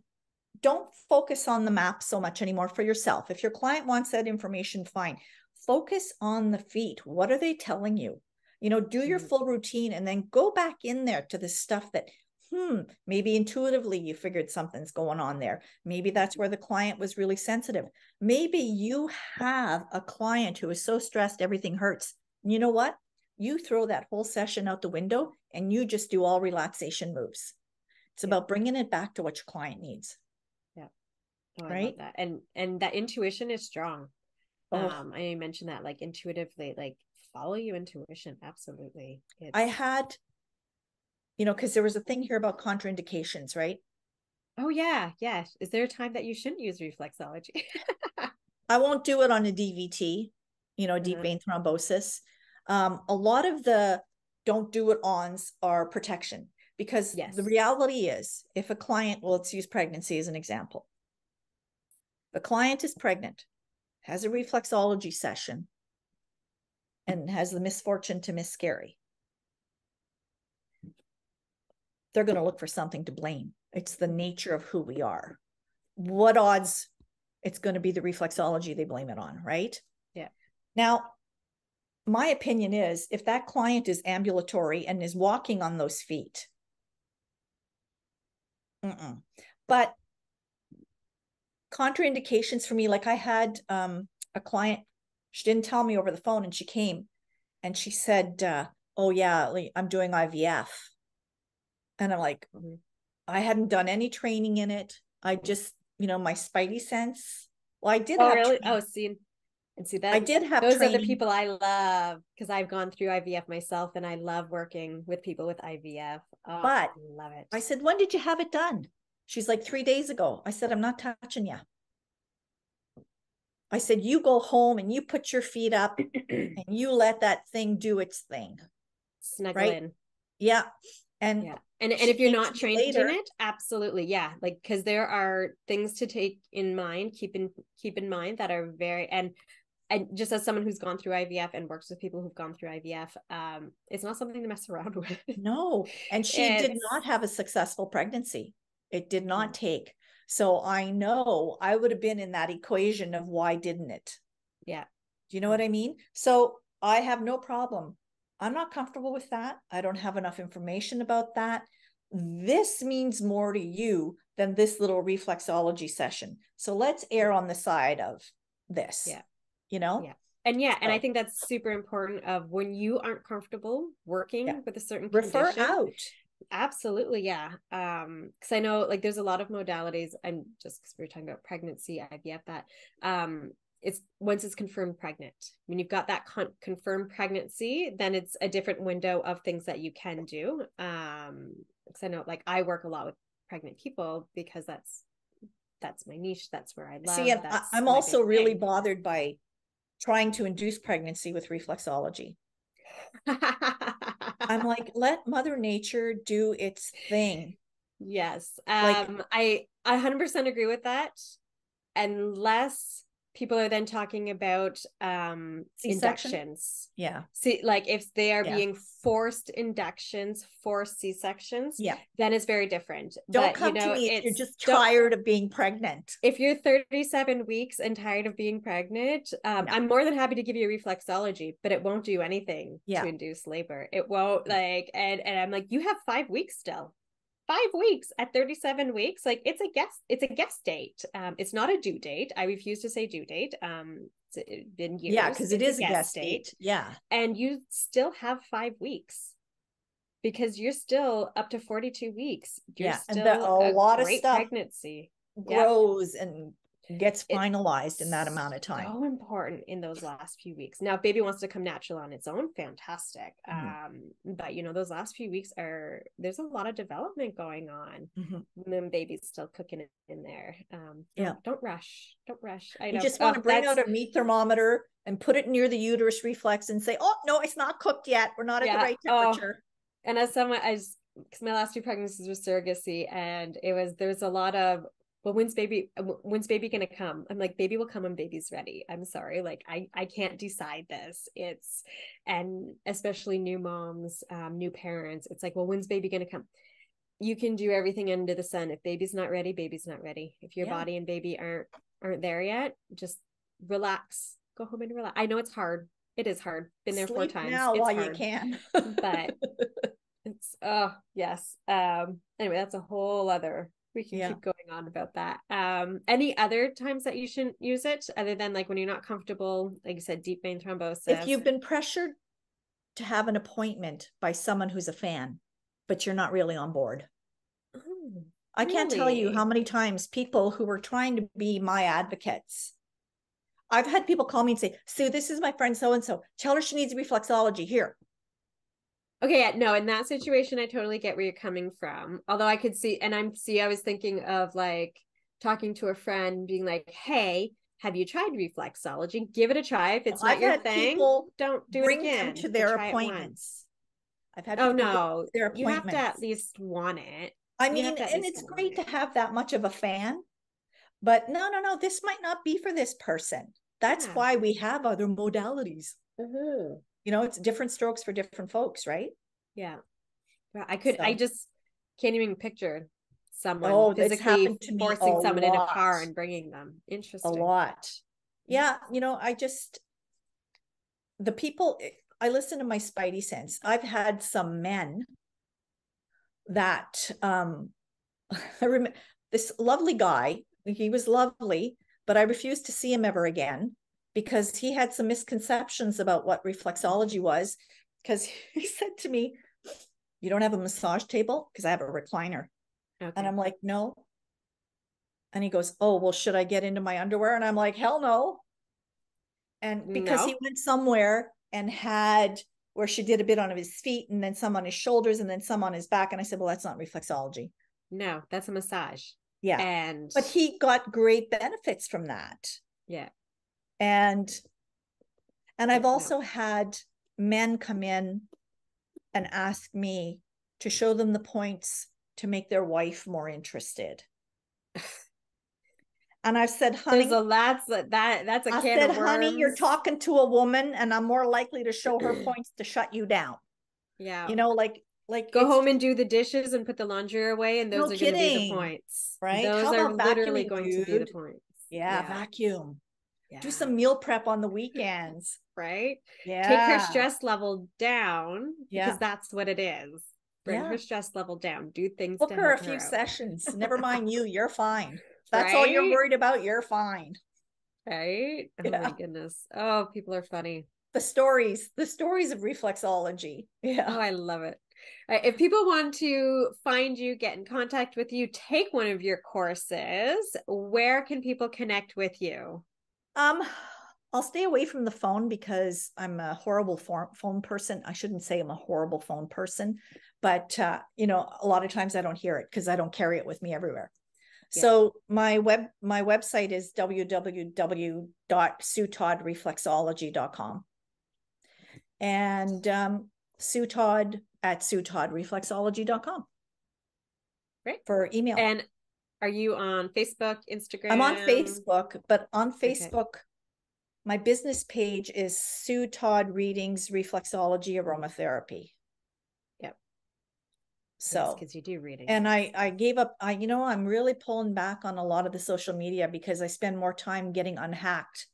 don't focus on the map so much anymore for yourself. If your client wants that information, fine. Focus on the feet. What are they telling you? You know, do your Mhm. full routine and then go back in there to the stuff that hmm, maybe intuitively you figured something's going on there. Maybe that's where the client was really sensitive. Maybe you have a client who is so stressed, everything hurts. You know what? You throw that whole session out the window and you just do all relaxation moves. It's about bringing it back to what your client needs. Oh, Right? that. And and that intuition is strong. Oh. Um, I mentioned that like intuitively, like follow your intuition. Absolutely. It's, I had, you know, because there was a thing here about contraindications, right? oh yeah, yes. Is there a time that you shouldn't use reflexology? I won't do it on a DVT, you know, deep Mhm. vein thrombosis. Um, a lot of the don't do it ons are protection because Yes. the reality is if a client, well, let's use pregnancy as an example. The client is pregnant, has a reflexology session, and has the misfortune to miscarry. They're going to look for something to blame. It's the nature of who we are. What odds it's going to be the reflexology they blame it on, right? Yeah. Now, my opinion is if that client is ambulatory and is walking on those feet, mm-mm. but contraindications for me, like I had um, a client, she didn't tell me over the phone, and she came and she said, uh, "Oh yeah, I'm doing IVF," and I'm like, Mhm. I hadn't done any training in it. I just, you know, my spidey sense. Well, I did oh have really? training. Oh, see, and see that I did have those are the people I love because I've gone through IVF myself and I love working with people with IVF. Oh, But I love it. I said, when did you have it done? She's like, three days ago. I said, I'm not touching you. I said, you go home and you put your feet up and you let that thing do its thing. Snuggle right? in. Yeah. And Yeah. And and if you're not trained later. in it, absolutely. Yeah. Like because there are things to take in mind, keep in keep in mind that are very and and just as someone who's gone through IVF and works with people who've gone through IVF, um, it's not something to mess around with. no, and she did not have a successful pregnancy. It did not Mm. take. So I know I would have been in that equation of why didn't it? Yeah. Do you know what I mean? So I have no problem. I'm not comfortable with that. I don't have enough information about that. This means more to you than this little reflexology session. So let's err on the side of this. Yeah. You know? Yeah. And yeah, and I think that's super important of when you aren't comfortable working Yeah. with a certain Refer condition, out. Absolutely, yeah. Um, because I know like there's a lot of modalities. I'm just because we were talking about pregnancy, IVF, that um it's once it's confirmed pregnant. When you've got that con- confirmed pregnancy, then it's a different window of things that you can do. Um, because I know like I work a lot with pregnant people because that's that's my niche. That's where I love. See, and I, I'm also really thing. bothered by trying to induce pregnancy with reflexology. I'm like, let Mother Nature do its thing. Yes. Um I I 100% agree with that. Unless people are then talking about um C-section? inductions. Yeah. See, like if they are Yeah. being forced inductions, forced C sections, Yeah. then it's very different. Don't But, come you know, to me if you're just tired of being pregnant. if you're 37 weeks and tired of being pregnant, um, No. I'm more than happy to give you a reflexology, but it won't do anything Yeah. to induce labor. It won't like, and and I'm like, you have five weeks still, five weeks at 37 weeks. Like it's a guess, it's a guess date. Um, it's not a due date. I refuse to say due date. Um, it's been years. Yeah, because It's is a guest date. Yeah. and you still have five weeks because you're still up to 42 weeks. You're Yeah, and still the- a lot of stuff pregnancy. Yeah. Grows and gets It's finalized in that amount of time. So important in those last few weeks. Now, if baby wants to come natural on its own, fantastic. Mhm. Um, but you know, those last few weeks are there's a lot of development going on. Mhm. And then baby's still cooking it in there. Um, Yeah. don't, don't rush. Don't rush. I You just want to Oh, bring that's- out a meat thermometer and put it near the uterus reflex and say, "Oh no, it's not cooked yet. We're not at Yeah. the right Oh. temperature." and as someone as because my last two pregnancies were surrogacy and it was there's a lot of well when's baby when's baby gonna come? I'm like baby will come when baby's ready. I'm sorry like i i can't decide this. It's and especially new moms um new parents it's like well when's baby gonna come? You can do everything under the sun. If baby's not ready baby's not ready. If your Yeah. body and baby aren't aren't there yet just relax. Go home and relax i know it's hard. It is hard. Been there four times. now It's while you can. but it's oh yes. Um anyway that's a whole other we can Yeah. keep going on about that um any other times that you shouldn't use it other than like when you're not comfortable like you said deep vein thrombosis if you've been pressured to have an appointment by someone who's a fan, but you're not really on board. I can't tell you how many times people who were trying to be my advocates. I've had people call me and say, Sue, this is my friend so and so. Tell her she needs reflexology. Here. Okay yeah, no in that situation i totally get where you're coming from although i could see and i'm see i was thinking of like talking to a friend being like hey have you tried reflexology give it a try if it's not I've your thing don't do bring it again to their appointments. I've had oh no their you have to at least want it I mean, have to at and it's great to have that much of a fan, but no, no, no, this might not be for this person. That's Yeah. why we have other modalities. Mm-hmm. You know, it's different strokes for different folks, right? Yeah. I could, I just can't even picture someone Oh, physically to forcing someone in a car and bringing them. Interesting. A lot. Yeah, you know, I just the people eh, I listen to my spidey sense. I've had some men that um I remember this lovely guy, he was lovely, but I refused to see him ever again because he had some misconceptions about what reflexology was. Because he said to me, You don't have a massage table? Because I have a recliner. Okay. And I'm like, no. And he goes, oh, well, should I get into my underwear? And I'm like, hell no. And because he went somewhere and had where she did a bit on his feet and then some on his shoulders and then some on his back. And I said, well, that's not reflexology. no, that's a massage. Yeah. And But he got great benefits from that. yeah. And and I've also had men come in and ask me to show them the points to make their wife more interested. And I've said, honey, There's a that's that that that's a I can said, of honey, you're talking to a woman, and I'm more likely to show her points to shut you down. Yeah. You know, like like go home and do the dishes and put the laundry away, and No those are going to be the points. Right? Those How are literally vacuuming, going to be the points. yeah, vacuum. Yeah. Do some meal prep on the weekends. right. Yeah. take her stress level down Yeah. because that's what it is. Bring Yeah. her stress level down. Do things Book her a few out. sessions. Never mind you, you're fine. That's all you're worried about. You're fine. Right? Oh Yeah. my goodness. Oh, people are funny. The stories, the stories of reflexology. Yeah. Oh, I love it. Right, if people want to find you, get in contact with you, take one of your courses, where can people connect with you? Um, I'll stay away from the phone because I'm a horrible phone phone person. I shouldn't say I'm a horrible phone person, but uh, you know, a lot of times I don't hear it because I don't carry it with me everywhere. Yeah. So my web my website is www.suetoddreflexology.com. And um Sue Todd at suetoddreflexology.com Great. for email. And Are you on Facebook, Instagram? I'm on Facebook, but on Facebook, okay. my business page is Sue Todd Readings Reflexology Aromatherapy. Yep. So because you do reading. And I I gave up I you know I'm really pulling back on a lot of the social media because I spend more time getting unhacked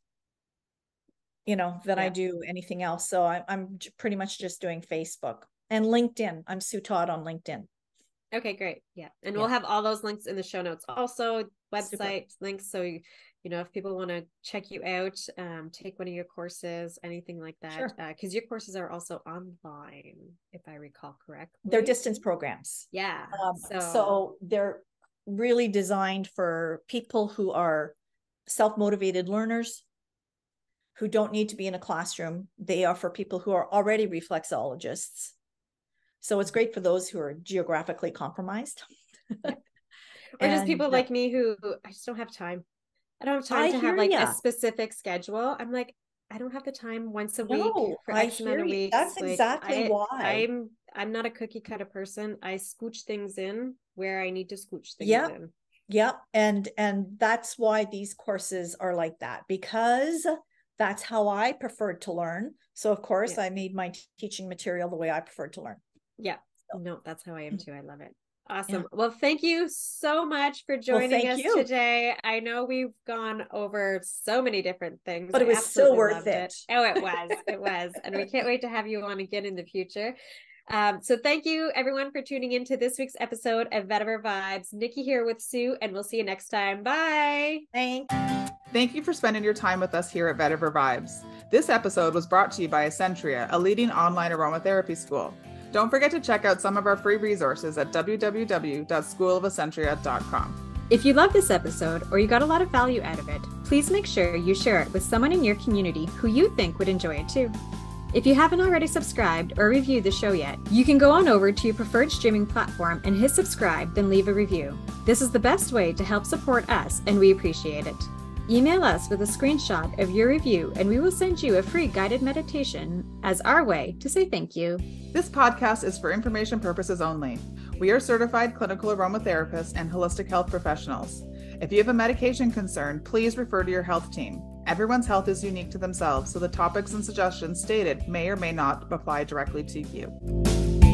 you know than yeah. I do anything else. So I, I'm pretty much just doing Facebook and LinkedIn. I'm Sue Todd on LinkedIn. Okay, great. Yeah. And yeah. we'll have all those links in the show notes. Also, website Super. links. So, you, you know, if people want to check you out, um, take one of your courses, anything like that. Because sure. uh, your courses are also online, if I recall correctly. They're distance programs. Yeah. Um, so. so they're really designed for people who are self motivated learners who don't need to be in a classroom. They are for people who are already reflexologists so it's great for those who are geographically compromised. or just people like me who I just don't have time. I don't have time I to have like ya. a specific schedule. I'm like, I don't have the time once a no, week for X amount of weeks. That's like, exactly I, why. I'm I'm not a cookie cutter person. I scooch things in where I need to scooch things yep. in. Yep. And and that's why these courses are like that because that's how I preferred to learn. So of course yeah. I made my teaching material the way I preferred to learn. Yeah. So. No, that's how I am too. I love it. Awesome. Yeah. Well, thank you so much for joining well, us you. today. I know we've gone over so many different things, but it was so worth it. it. Oh, it was. it was. And we can't wait to have you on again in the future. Um, so thank you everyone for tuning in to this week's episode of Vetiver Vibes. Nikki here with Sue, and we'll see you next time. Bye. Thanks. Thank you for spending your time with us here at Vetiver Vibes. This episode was brought to you by Essentria, a leading online aromatherapy school. Don't forget to check out some of our free resources at www.schoolofessentria.com. If you love this episode or you got a lot of value out of it, please make sure you share it with someone in your community who you think would enjoy it too. If you haven't already subscribed or reviewed the show yet, you can go on over to your preferred streaming platform and hit subscribe, then leave a review. This is the best way to help support us, and we appreciate it. Email us with a screenshot of your review, and we will send you a free guided meditation as our way to say thank you. This podcast is for information purposes only. We are certified clinical aromatherapists and holistic health professionals. If you have a medication concern, please refer to your health team. Everyone's health is unique to themselves, so the topics and suggestions stated may or may not apply directly to you.